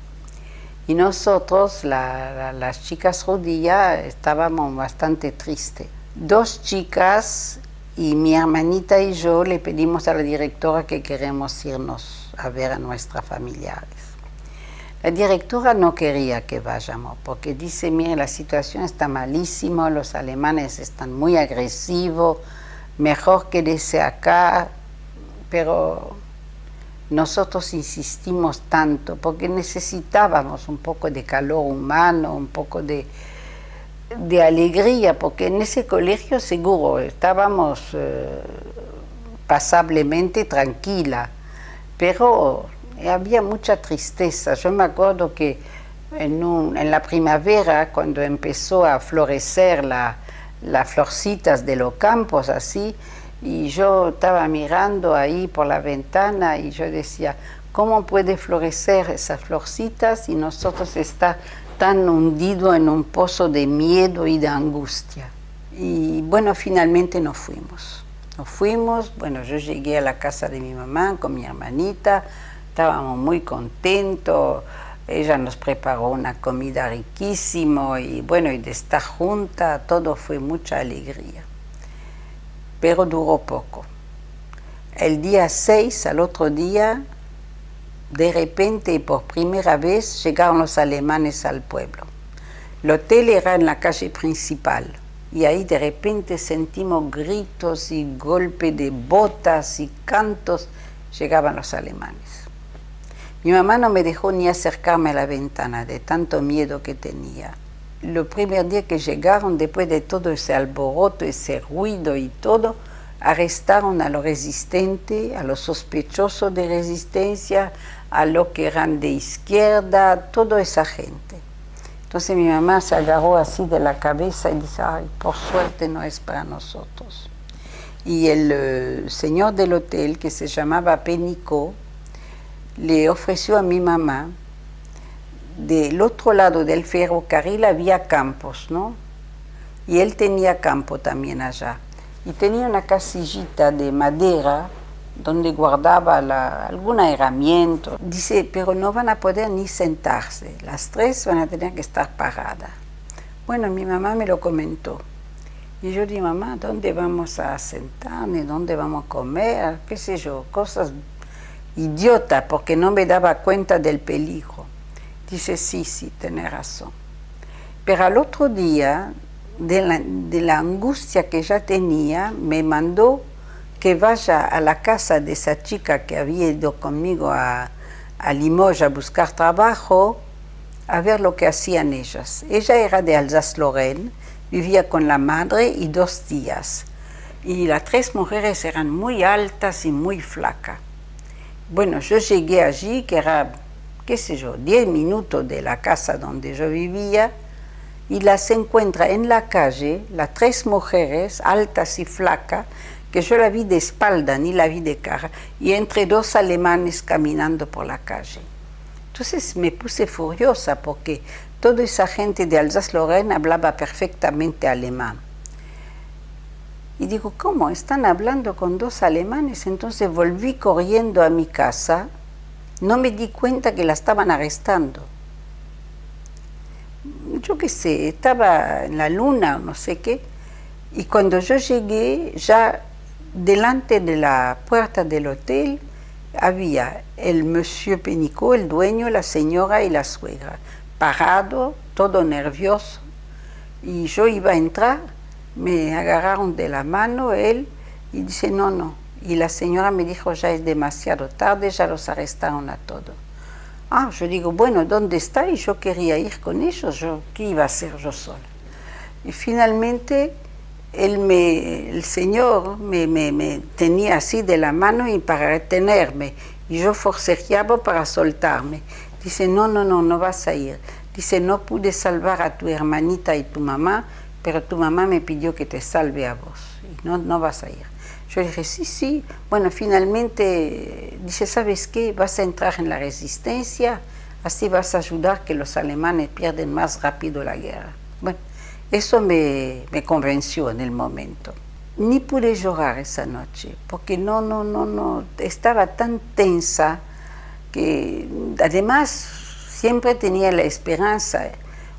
Y nosotros, las chicas judías, estábamos bastante tristes. Dos chicas y mi hermanita y yo le pedimos a la directora que queremos irnos a ver a nuestras familiares. La directora no quería que vayamos porque dice, mire, la situación está malísima, los alemanes están muy agresivos, mejor quédese acá, pero nosotros insistimos tanto porque necesitábamos un poco de calor humano, un poco de, de alegría, porque en ese colegio seguro estábamos eh, pasablemente tranquila, pero había mucha tristeza. Yo me acuerdo que en, la primavera, cuando empezó a florecer las florcitas de los campos así, y yo estaba mirando ahí por la ventana y yo decía, ¿cómo puede florecer esas florcitas y nosotros está tan hundido en un pozo de miedo y de angustia? Y bueno, finalmente nos fuimos. Nos fuimos, bueno, yo llegué a la casa de mi mamá con mi hermanita, estábamos muy contentos, ella nos preparó una comida riquísima y bueno, y de estar junta todo fue mucha alegría. Pero duró poco. El día 6, al otro día, de repente y por primera vez llegaron los alemanes al pueblo. El hotel era en la calle principal y ahí de repente sentimos gritos y golpes de botas y cantos. Llegaban los alemanes. Mi mamá no me dejó ni acercarme a la ventana de tanto miedo que tenía. El primer día que llegaron, después de todo ese alboroto, ese ruido y todo, arrestaron a los resistentes, a los sospechosos de resistencia, a los que eran de izquierda, toda esa gente. Entonces mi mamá se agarró así de la cabeza y dice, ay, por suerte no es para nosotros. Y el eh, señor del hotel, que se llamaba Pénico, le ofreció a mi mamá, del otro lado del ferrocarril había campos, ¿no? Y él tenía campo también allá. Y tenía una casillita de madera donde guardaba la, alguna herramienta. Dice, pero no van a poder ni sentarse, las tres van a tener que estar paradas. Bueno, mi mamá me lo comentó. Y yo dije, mamá, ¿dónde vamos a sentarnos? ¿Dónde vamos a comer? ¿Qué sé yo? Cosas idiota porque no me daba cuenta del peligro. Dice, sí, sí, tiene razón. Pero al otro día, de la, angustia que ya tenía, me mandó que vaya a la casa de esa chica que había ido conmigo a, a Limoges a buscar trabajo, a ver lo que hacían ellas. Ella era de Alsace-Lorraine, vivía con la madre y dos tías. Y las tres mujeres eran muy altas y muy flacas. Bueno, yo llegué allí, que era, qué sé yo, 10 minutos de la casa donde yo vivía, y las encuentra en la calle, las tres mujeres, altas y flacas, que yo la vi de espalda, ni la vi de cara, y entre dos alemanes caminando por la calle. Entonces me puse furiosa porque toda esa gente de Alsace-Lorraine hablaba perfectamente alemán. Y digo, ¿cómo? Están hablando con dos alemanes. Entonces volví corriendo a mi casa. No me di cuenta que la estaban arrestando. Yo qué sé, estaba en la luna o no sé qué. Y cuando yo llegué, ya delante de la puerta del hotel había el monsieur Penicot, el dueño, la señora y la suegra, parado, todo nervioso. Y yo iba a entrar me agarraron de la mano él y dice, no, no. Y la señora me dijo, ya es demasiado tarde, ya los arrestaron a todos. Ah, yo digo, bueno, ¿dónde está? Y yo quería ir con ellos, yo, ¿qué iba a hacer yo sola? Y finalmente él me, el Señor me, me, me, tenía así de la mano y para retenerme. Y yo forcejeaba para soltarme. Dice, no, no, no, no vas a ir. Dice, no pude salvar a tu hermanita y tu mamá, pero tu mamá me pidió que te salve a vos. Y no, no vas a ir. Yo dije, sí, sí. Bueno, finalmente dice, ¿sabes qué? Vas a entrar en la resistencia, así vas a ayudar que los alemanes pierden más rápido la guerra. Bueno, eso me, me convenció en el momento. Ni pude llorar esa noche, porque no, no, no, no, estaba tan tensa que además siempre tenía la esperanza,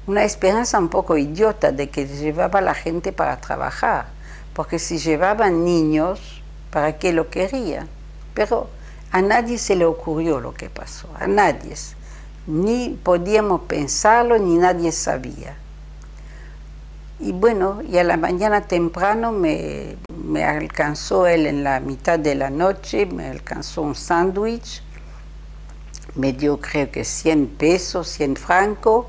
una esperanza un poco idiota de que llevaba la gente para trabajar, porque si llevaban niños, ¿para qué lo querían? Pero a nadie se le ocurrió lo que pasó, a nadie. Ni podíamos pensarlo, ni nadie sabía. Y bueno, y a la mañana temprano me, me alcanzó él en la mitad de la noche, me alcanzó un sándwich, me dio creo que 100 pesos, 100 francos,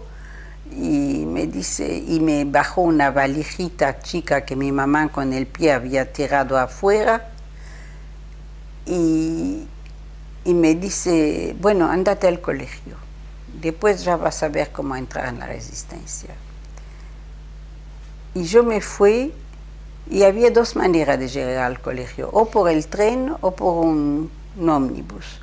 y me dice, y me bajó una valijita chica que mi mamá con el pie había tirado afuera, y, y me dice, bueno, andate al colegio, después ya vas a ver cómo entrar en la resistencia. Y yo me fui y había dos maneras de llegar al colegio, o por el tren o por un, un ómnibus.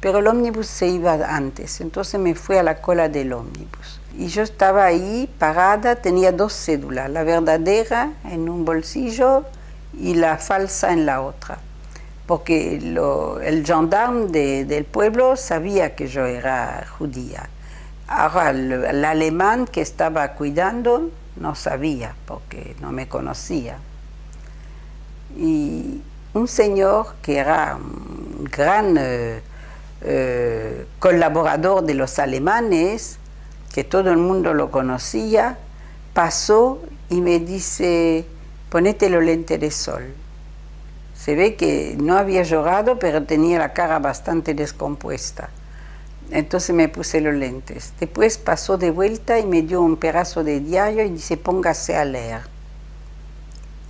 Pero el ómnibus se iba antes, entonces me fui a la cola del ómnibus. Y yo estaba ahí parada, tenía dos cédulas, la verdadera en un bolsillo y la falsa en la otra. Porque lo, el gendarme de, del pueblo sabía que yo era judía. Ahora el, el alemán que estaba cuidando no sabía porque no me conocía. Y un señor que era un gran eh, eh, colaborador de los alemanes, que todo el mundo lo conocía, pasó y me dice, ponete los lentes de sol. Se ve que no había llorado, pero tenía la cara bastante descompuesta. Entonces me puse los lentes. Después pasó de vuelta y me dio un pedazo de diario y dice, póngase a leer.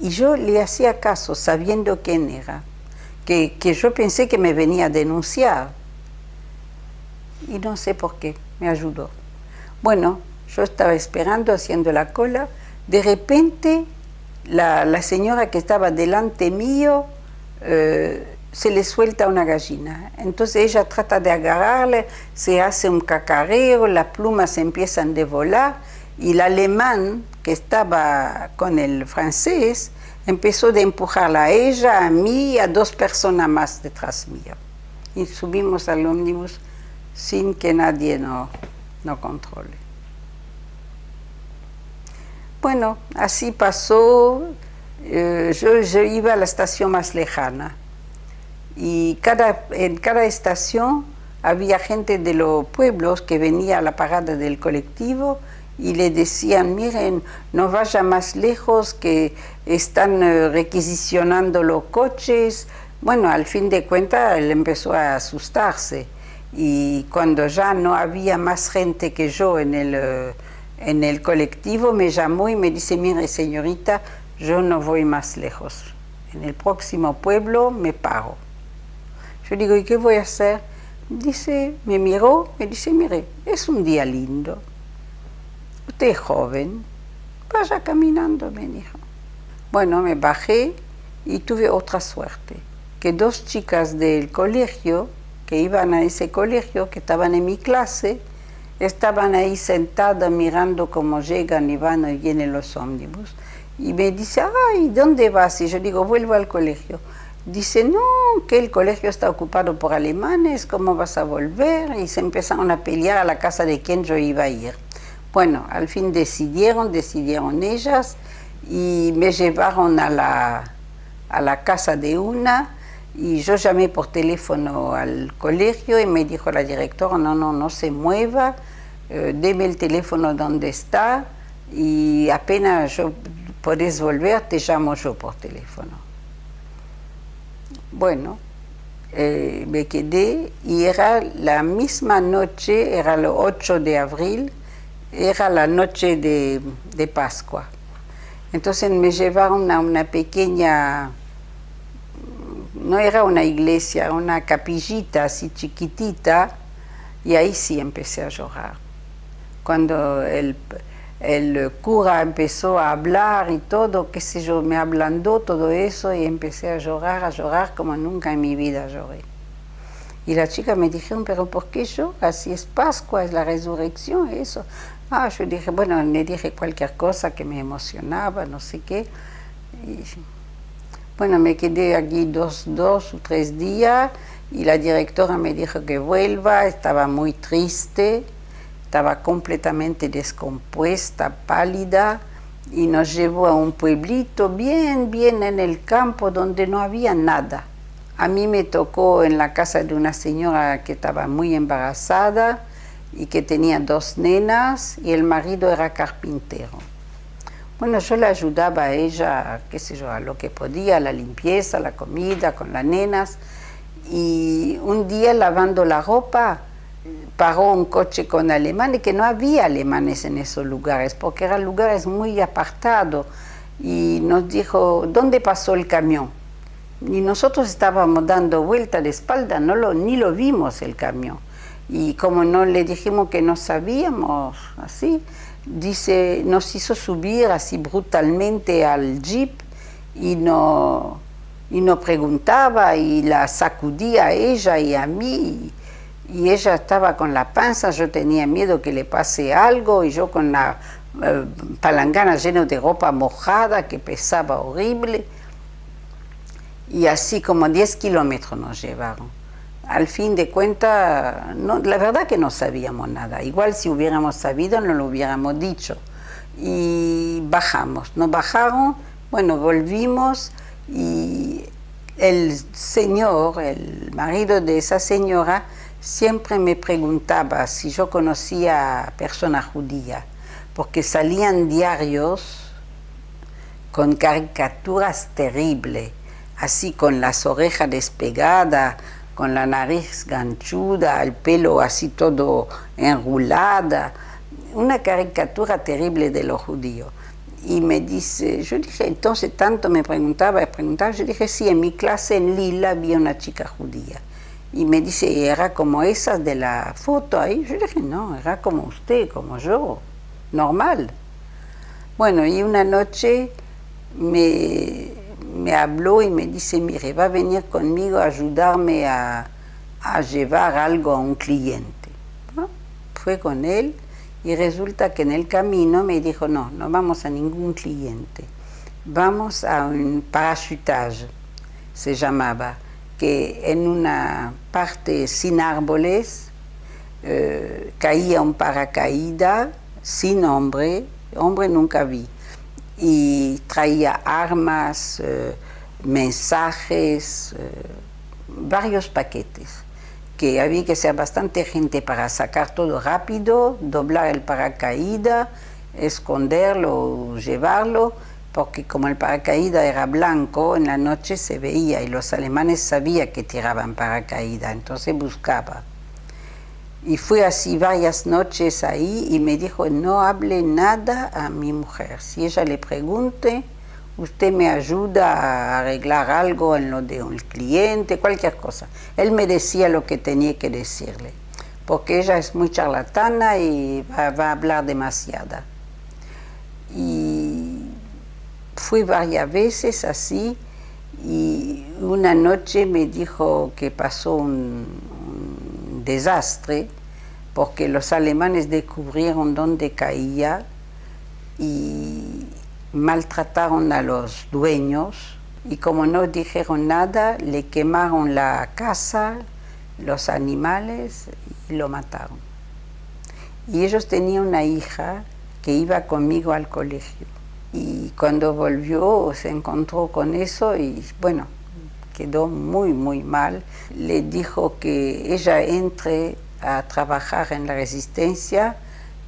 Y yo le hacía caso, sabiendo quién era, que, que yo pensé que me venía a denunciar. Y no sé por qué, me ayudó. Bueno, yo estaba esperando, haciendo la cola, de repente la, señora que estaba delante mío eh, se le suelta una gallina. Entonces ella trata de agarrarle, se hace un cacareo, las plumas empiezan a volar y el alemán que estaba con el francés empezó de empujarla a ella, a mí y a dos personas más detrás mío. Y subimos al ómnibus sin que nadie nos no controle. Bueno, así pasó. Eh, yo, yo iba a la estación más lejana y en cada estación había gente de los pueblos que venía a la parada del colectivo y le decían, miren, no vaya más lejos que están eh, requisicionando los coches. Bueno, al fin de cuentas él empezó a asustarse y cuando ya no había más gente que yo en el, eh, en el colectivo, me llamó y me dice, mire señorita, yo no voy más lejos. En el próximo pueblo me paro. Yo digo, ¿y qué voy a hacer? Dice, me miró, me dice, mire, es un día lindo. Usted es joven, vaya caminando, me dijo. Bueno, me bajé y tuve otra suerte, que dos chicas del colegio, que iban a ese colegio, que estaban en mi clase, estaban ahí sentadas mirando cómo llegan y van y vienen los ómnibus. Y me dice, ay, ¿dónde vas? Y yo digo, vuelvo al colegio. Dice, no, que el colegio está ocupado por alemanes, ¿cómo vas a volver? Y se empezaron a pelear a la casa de quien yo iba a ir. Bueno, al fin decidieron, decidieron ellas y me llevaron a la, a la casa de una y yo llamé por teléfono al colegio y me dijo la directora, no, no, no se mueva, eh, deme el teléfono donde está y apenas yo podés volver, te llamo yo por teléfono. Bueno, eh, me quedé y era la misma noche, era el 8 de abril, era la noche de, de Pascua. Entonces me llevaron a una pequeña, no era una iglesia, una capillita así chiquitita, y ahí sí empecé a llorar. Cuando el, el cura empezó a hablar y todo, qué sé yo, me ablandó todo eso y empecé a llorar, a llorar como nunca en mi vida lloré. Y la chica me dijeron, pero ¿por qué yo? Así es Pascua, es la resurrección, eso. Ah, yo dije, bueno, le dije cualquier cosa que me emocionaba, no sé qué. Y, bueno, me quedé aquí dos, dos o tres días y la directora me dijo que vuelva, estaba muy triste estaba completamente descompuesta, pálida, y nos llevó a un pueblito bien, bien en el campo donde no había nada. A mí me tocó en la casa de una señora que estaba muy embarazada y que tenía dos nenas y el marido era carpintero. Bueno, yo le ayudaba a ella, qué sé yo, a lo que podía, la limpieza, la comida con las nenas. Y un día lavando la ropa, paró un coche con alemanes, que no había alemanes en esos lugares, porque eran lugares muy apartados. Y nos dijo, ¿dónde pasó el camión? Y nosotros estábamos dando vuelta de espalda, no lo, ni lo vimos el camión. Y como no le dijimos que no sabíamos, así, dice, nos hizo subir así brutalmente al jeep y no, y preguntaba y la sacudía a ella y a mí y ella estaba con la panza, yo tenía miedo que le pase algo y yo con la eh, palangana llena de ropa mojada que pesaba horrible. Y así como 10 kilómetros nos llevaron. Al fin de cuentas, la verdad que no sabíamos nada. Igual si hubiéramos sabido no lo hubiéramos dicho. Y bajamos, nos bajaron, bueno, volvimos y el señor, el marido de esa señora, siempre me preguntaba si yo conocía personas judías, porque salían diarios con caricaturas terribles, así con las orejas despegadas, con la nariz ganchuda, el pelo así todo enrulada, una caricatura terrible de los judíos. Y me dice, yo dije, entonces tanto me preguntaba, preguntaba, yo dije, sí, en mi clase en Lila había una chica judía. Y me dice, ¿era como esas de la foto ahí? Yo dije, no, era como usted, como yo, normal. Bueno, y una noche me, me habló y me dice, mire, va a venir conmigo a ayudarme a, llevar algo a un cliente. fue con él y resulta que en el camino me dijo, no, no vamos a ningún cliente, vamos a un parachutage, se llamaba que en una parte sin árboles eh, caía un paracaídas sin hombre, hombre nunca vi, y traía armas, eh, mensajes, eh, varios paquetes, que había que ser bastante gente para sacar todo rápido, doblar el paracaídas, esconderlo, llevarlo, porque como el paracaídas era blanco, en la noche se veía y los alemanes sabían que tiraban paracaídas, entonces buscaba. Y fui así varias noches ahí y me dijo, no hable nada a mi mujer. Si ella le pregunte, usted me ayuda a arreglar algo en lo de un cliente, cualquier cosa. Él me decía lo que tenía que decirle, porque ella es muy charlatana y va, va a hablar demasiada. Y fui varias veces así y una noche me dijo que pasó un, desastre porque los alemanes descubrieron dónde caía y maltrataron a los dueños y como no dijeron nada, le quemaron la casa, los animales y lo mataron. Y ellos tenían una hija que iba conmigo al colegio. Y cuando volvió se encontró con eso y bueno, quedó muy, muy mal. Le dijo que ella entre a trabajar en la resistencia,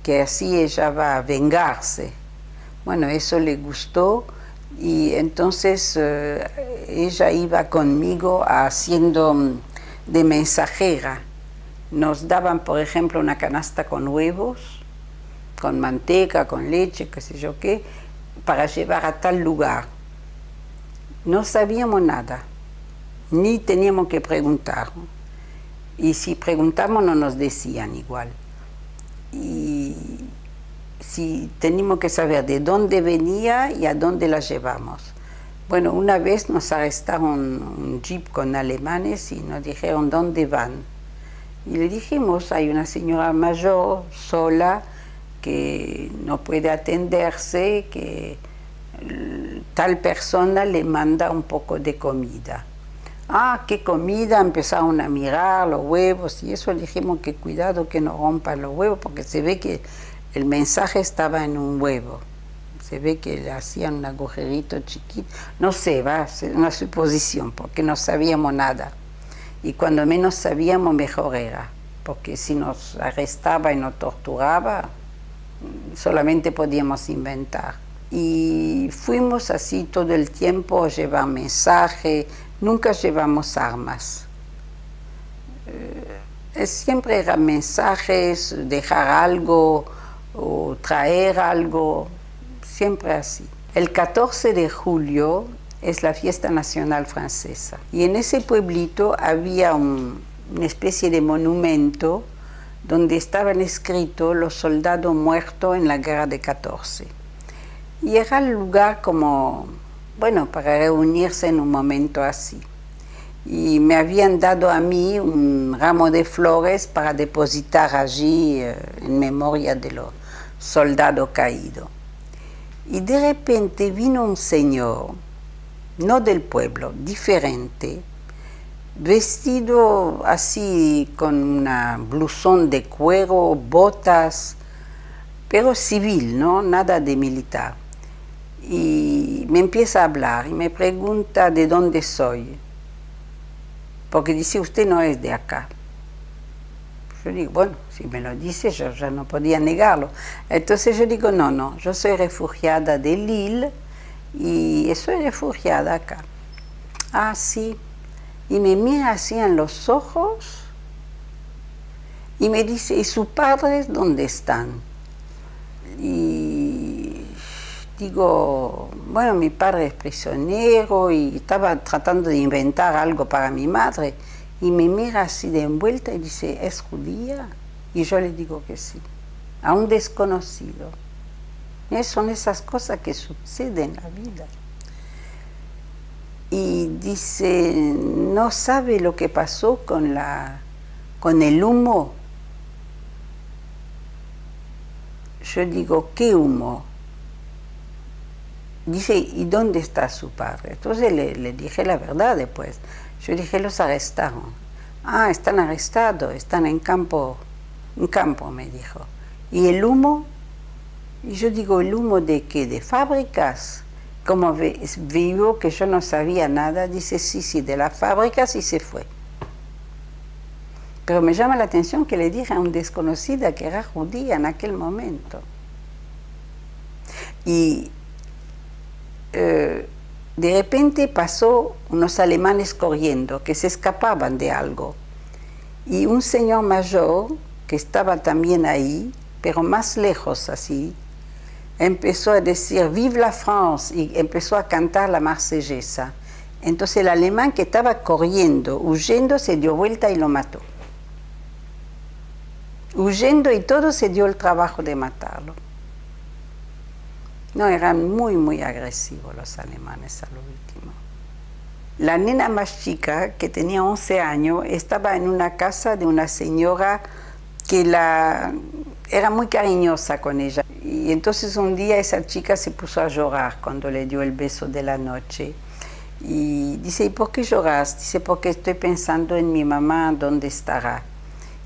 que así ella va a vengarse. Bueno, eso le gustó y entonces eh, ella iba conmigo haciendo de mensajera. Nos daban, por ejemplo, una canasta con huevos, con manteca, con leche, qué sé yo qué, para llevar a tal lugar. No sabíamos nada, ni teníamos que preguntar. Y si preguntamos no nos decían igual. Y si teníamos que saber de dónde venía y a dónde la llevamos. Bueno, una vez nos arrestaron un jeep con alemanes y nos dijeron dónde van. Y le dijimos, hay una señora mayor, sola, que no puede atenderse, que tal persona le manda un poco de comida. Ah, qué comida, empezaron a mirar los huevos y eso dijimos que cuidado que no rompan los huevos porque se ve que el mensaje estaba en un huevo. Se ve que le hacían un agujerito chiquito. No sé, va, una suposición porque no sabíamos nada. Y cuando menos sabíamos, mejor era. Porque si nos arrestaba y nos torturaba, solamente podíamos inventar. Y fuimos así todo el tiempo a llevar mensaje, nunca llevamos armas. Eh, siempre eran mensajes, dejar algo o traer algo, siempre así. El 14 de julio es la fiesta nacional francesa y en ese pueblito había una especie de monumento donde estaban escritos los soldados muertos en la guerra de 14. Y era el lugar como, bueno, para reunirse en un momento así. Y me habían dado a mí un ramo de flores para depositar allí eh, en memoria de los soldados caídos. Y de repente vino un señor, no del pueblo, diferente, vestido así con una blusón de cuero, botas, pero civil, ¿no? Nada de militar. Y me empieza a hablar y me pregunta de dónde soy, porque dice, usted no es de acá. Yo digo, bueno, si me lo dice, yo ya no podía negarlo. Entonces yo digo, no, no, yo soy refugiada de Lille y soy refugiada acá. Ah, sí, y me mira así en los ojos y me dice, ¿y sus padres dónde están? Y digo, bueno, mi padre es prisionero y estaba tratando de inventar algo para mi madre. Y me mira así de envuelta y dice, ¿es judía? Y yo le digo que sí, a un desconocido. Y son esas cosas que suceden en la vida y dice, no sabe lo que pasó con, la, con el humo. Yo digo, ¿qué humo? Dice, ¿y dónde está su padre? Entonces le, dije la verdad después. Yo dije, los arrestaron. Ah, están arrestados, están en campo, en campo, me dijo. ¿Y el humo? Y yo digo, ¿el humo de qué? ¿De fábricas? como vivo que yo no sabía nada, dice sí, sí, de la fábrica sí se fue. Pero me llama la atención que le dije a un desconocida que era judía en aquel momento. Y eh, de repente pasó unos alemanes corriendo, que se escapaban de algo. Y un señor mayor, que estaba también ahí, pero más lejos así, empezó a decir Vive la France y empezó a cantar la marsellesa. Entonces el alemán que estaba corriendo, huyendo, se dio vuelta y lo mató. Huyendo y todo se dio el trabajo de matarlo. No, eran muy, muy agresivos los alemanes a lo último. La nena más chica, que tenía 11 años, estaba en una casa de una señora que la, era muy cariñosa con ella. Y entonces un día esa chica se puso a llorar cuando le dio el beso de la noche. Y dice, ¿y por qué lloras? Dice, porque estoy pensando en mi mamá, ¿dónde estará?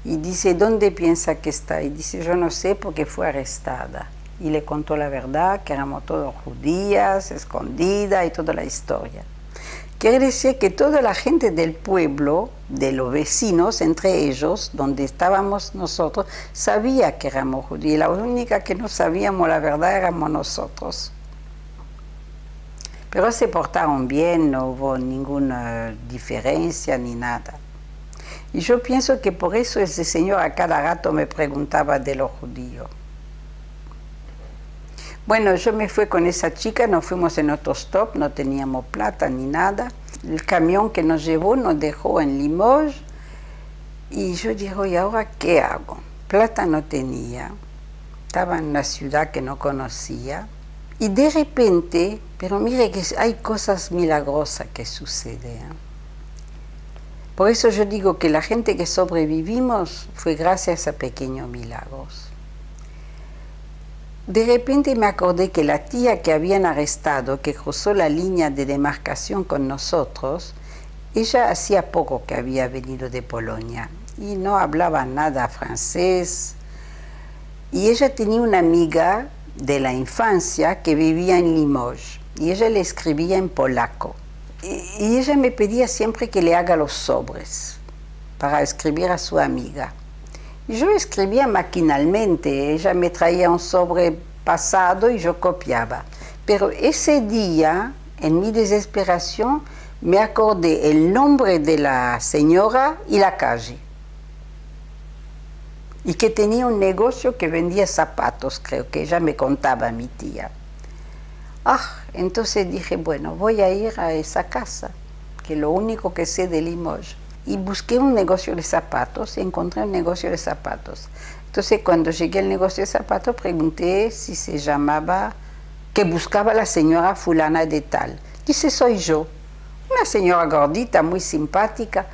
Y dice, ¿dónde piensa que está? Y dice, yo no sé porque fue arrestada. Y le contó la verdad, que éramos todos judías, escondidas y toda la historia. Quiere decir que toda la gente del pueblo, de los vecinos, entre ellos, donde estábamos nosotros, sabía que éramos judíos. Y la única que no sabíamos la verdad éramos nosotros. Pero se portaron bien, no hubo ninguna diferencia ni nada. Y yo pienso que por eso ese señor a cada rato me preguntaba de los judíos. Bueno, yo me fui con esa chica, nos fuimos en otro stop, no teníamos plata ni nada. El camión que nos llevó nos dejó en Limoges y yo digo, ¿y ahora qué hago? Plata no tenía, estaba en una ciudad que no conocía y de repente, pero mire que hay cosas milagrosas que suceden. Por eso yo digo que la gente que sobrevivimos fue gracias a pequeños milagros. De repente me acordé que la tía que habían arrestado, que cruzó la línea de demarcación con nosotros, ella hacía poco que había venido de Polonia y no hablaba nada francés. Y ella tenía una amiga de la infancia que vivía en Limoges y ella le escribía en polaco. Y, ella me pedía siempre que le haga los sobres para escribir a su amiga. Yo escribía maquinalmente, ella me traía un sobre pasado y yo copiaba. Pero ese día, en mi desesperación, me acordé el nombre de la señora y la calle. Y que tenía un negocio que vendía zapatos, creo que ella me contaba mi tía. Ah, entonces dije, bueno, voy a ir a esa casa, que lo único que sé de Limoges y busqué un negocio de zapatos y encontré un negocio de zapatos. Entonces cuando llegué al negocio de zapatos pregunté si se llamaba, que buscaba la señora fulana de tal. Dice, soy yo. Una señora gordita, muy simpática,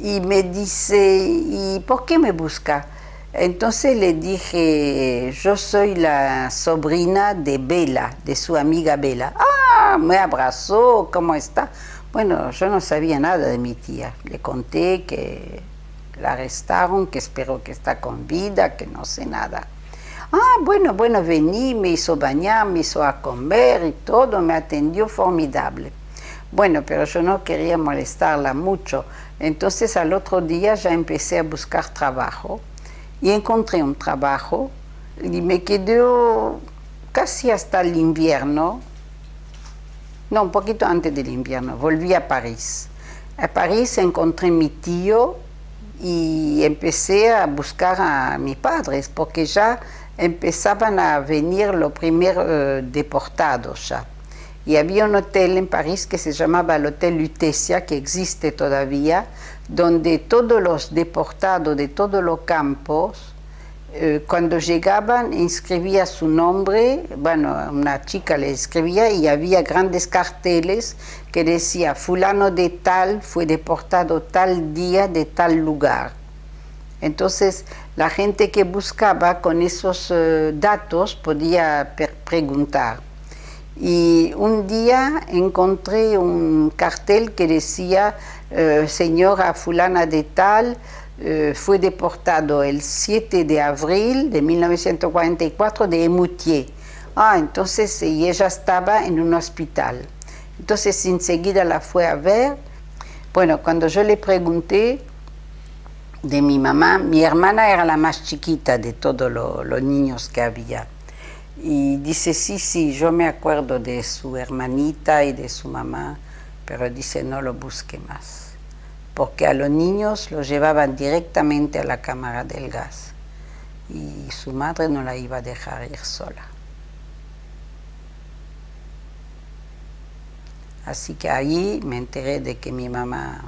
y me dice, ¿y por qué me busca? Entonces le dije, yo soy la sobrina de Bela, de su amiga Bela. Ah, me abrazó, ¿cómo está? Bueno, yo no sabía nada de mi tía. Le conté que la arrestaron, que espero que está con vida, que no sé nada. Ah, bueno, bueno, vení, me hizo bañar, me hizo a comer y todo, me atendió formidable. Bueno, pero yo no quería molestarla mucho. Entonces al otro día ya empecé a buscar trabajo y encontré un trabajo y me quedó casi hasta el invierno no, un poquito antes del invierno, volví a París. A París encontré a mi tío y empecé a buscar a mis padres, porque ya empezaban a venir los primeros eh, deportados. Y había un hotel en París que se llamaba el Hotel Lutetia, que existe todavía, donde todos los deportados de todos los campos eh, cuando llegaban inscribía su nombre, bueno, una chica le escribía y había grandes carteles que decía fulano de tal fue deportado tal día de tal lugar. Entonces la gente que buscaba con esos eh, datos podía preguntar. Y un día encontré un cartel que decía eh, señora fulana de tal, eh, fue deportado el 7 de abril de 1944 de Emoutier. Ah, entonces, y ella estaba en un hospital. Entonces, enseguida la fue a ver. Bueno, cuando yo le pregunté de mi mamá, mi hermana era la más chiquita de todos los niños que había. Y dice, sí, sí, yo me acuerdo de su hermanita y de su mamá, pero dice, no lo busque más porque a los niños los llevaban directamente a la cámara del gas y su madre no la iba a dejar ir sola. Así que allí me enteré de que mi mamá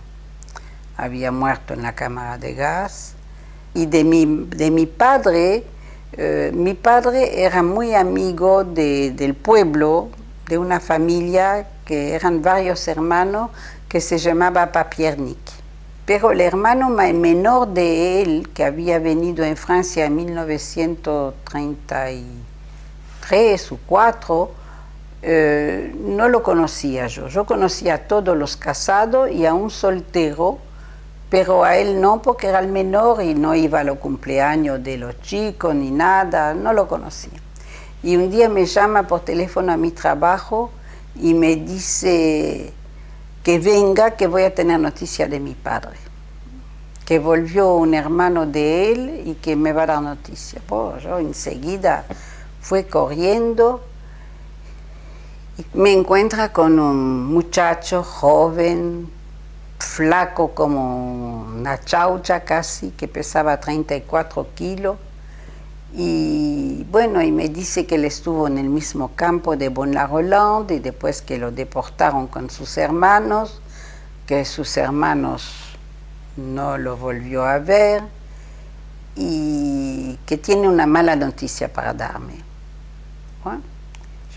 había muerto en la cámara de gas y de mi, de mi padre, eh, mi padre era muy amigo del pueblo, de una familia que eran varios hermanos que se llamaba Papiernik. Pero el hermano menor de él, que había venido en Francia en 1933 o 4, eh, no lo conocía yo. Yo conocía a todos los casados y a un soltero, pero a él no, porque era el menor y no iba a los cumpleaños de los chicos ni nada, no lo conocía. Y un día me llama por teléfono a mi trabajo y me dice, que venga, que voy a tener noticia de mi padre, que volvió un hermano de él y que me va a dar noticia. Pues yo enseguida fue corriendo y me encuentra con un muchacho joven, flaco como una chaucha casi, que pesaba 34 kilos. Y bueno, y me dice que él estuvo en el mismo campo de Bon-la-Rolande y después que lo deportaron con sus hermanos, que sus hermanos no lo volvió a ver y que tiene una mala noticia para darme.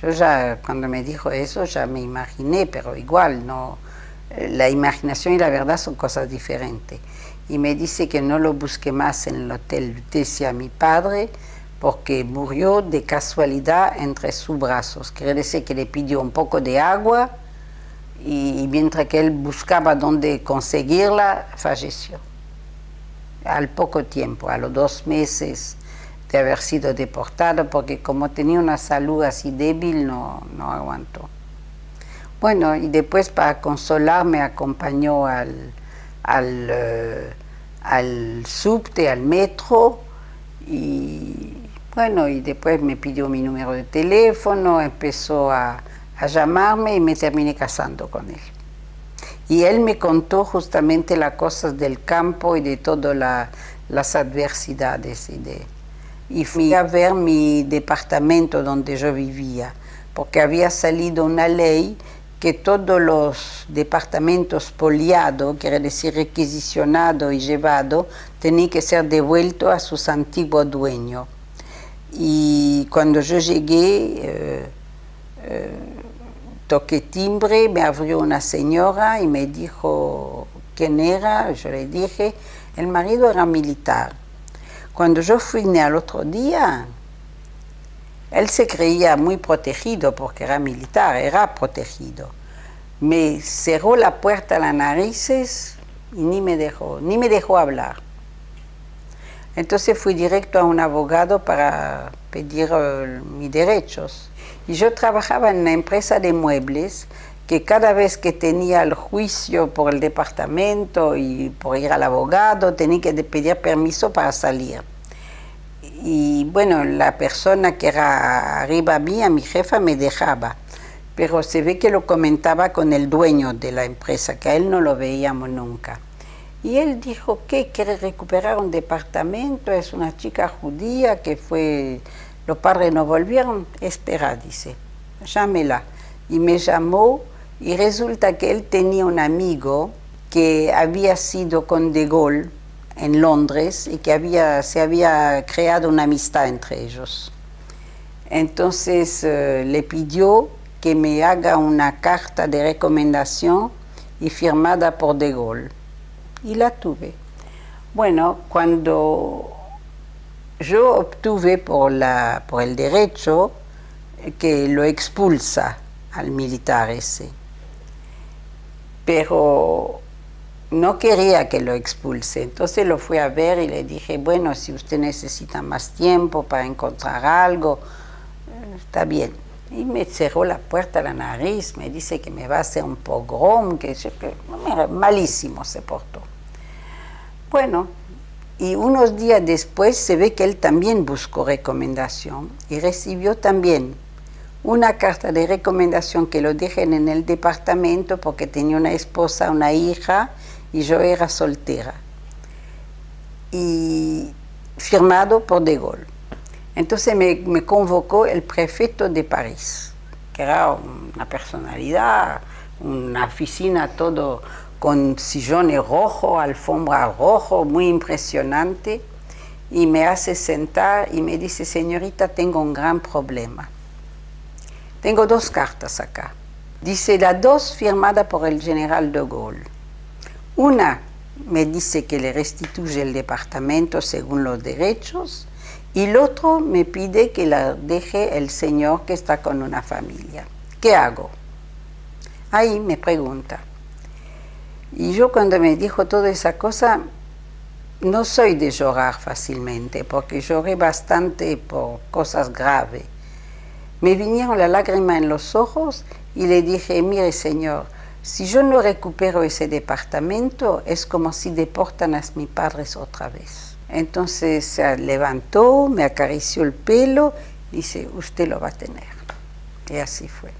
yo ya cuando me dijo eso ya me imaginé, pero igual no, la imaginación y la verdad son cosas diferentes. Y me dice que no lo busque más en el hotel, decía mi padre, porque murió de casualidad entre sus brazos. Quiere decir que le pidió un poco de agua y mientras que él buscaba dónde conseguirla, falleció. Al poco tiempo, a los dos meses de haber sido deportado, porque como tenía una salud así débil, no, no aguantó. Bueno, y después para consolar me acompañó al, al, eh, al subte, al metro, y bueno, y después me pidió mi número de teléfono, empezó a, a llamarme y me terminé casando con él. Y él me contó justamente las cosas del campo y de todas las adversidades. Y, de, y fui a ver mi departamento donde yo vivía, porque había salido una ley que todos los departamentos poliados, quiere decir requisicionados y llevados, tenían que ser devueltos a sus antiguos dueños. Y cuando yo llegué, eh, eh, toqué timbre, me abrió una señora y me dijo quién era. Yo le dije, el marido era militar. Cuando yo fui al otro día, él se creía muy protegido porque era militar, era protegido. Me cerró la puerta a las narices y ni me dejó, ni me dejó hablar. Entonces fui directo a un abogado para pedir eh, mis derechos. Y yo trabajaba en una empresa de muebles que cada vez que tenía el juicio por el departamento y por ir al abogado, tenía que pedir permiso para salir. Y bueno, la persona que era arriba mía, mi jefa, me dejaba. Pero se ve que lo comentaba con el dueño de la empresa, que a él no lo veíamos nunca. Y él dijo que quiere recuperar un departamento, es una chica judía que fue, los padres no volvieron, espera, dice, llámela. Y me llamó y resulta que él tenía un amigo que había sido con De Gaulle en Londres y que había, se había creado una amistad entre ellos. Entonces eh, le pidió que me haga una carta de recomendación y firmada por De Gaulle. Y la tuve. Bueno, cuando yo obtuve por, la, por el derecho que lo expulsa al militar ese, pero no quería que lo expulse. Entonces lo fui a ver y le dije, bueno, si usted necesita más tiempo para encontrar algo, eh, está bien. Y me cerró la puerta a la nariz, me dice que me va a hacer un pogrom, que, que malísimo se portó. Bueno, y unos días después se ve que él también buscó recomendación y recibió también una carta de recomendación que lo dejen en el departamento porque tenía una esposa, una hija y yo era soltera. Y firmado por De Gaulle. Entonces me, convocó el prefecto de París, que era una personalidad, una oficina todo con sillones rojos, alfombra rojo, muy impresionante, y me hace sentar y me dice, señorita, tengo un gran problema. Tengo dos cartas acá. Dice, las dos firmadas por el general de Gaulle. Una me dice que le restituye el departamento según los derechos y el otro me pide que la deje el señor que está con una familia. ¿Qué hago? Ahí me pregunta. Y yo cuando me dijo toda esa cosa, no soy de llorar fácilmente, porque lloré bastante por cosas graves. Me vinieron las lágrimas en los ojos y le dije, mire señor, si yo no recupero ese departamento, es como si deportan a mis padres otra vez. Entonces se levantó, me acarició el pelo, dice, usted lo va a tener. Y así fue.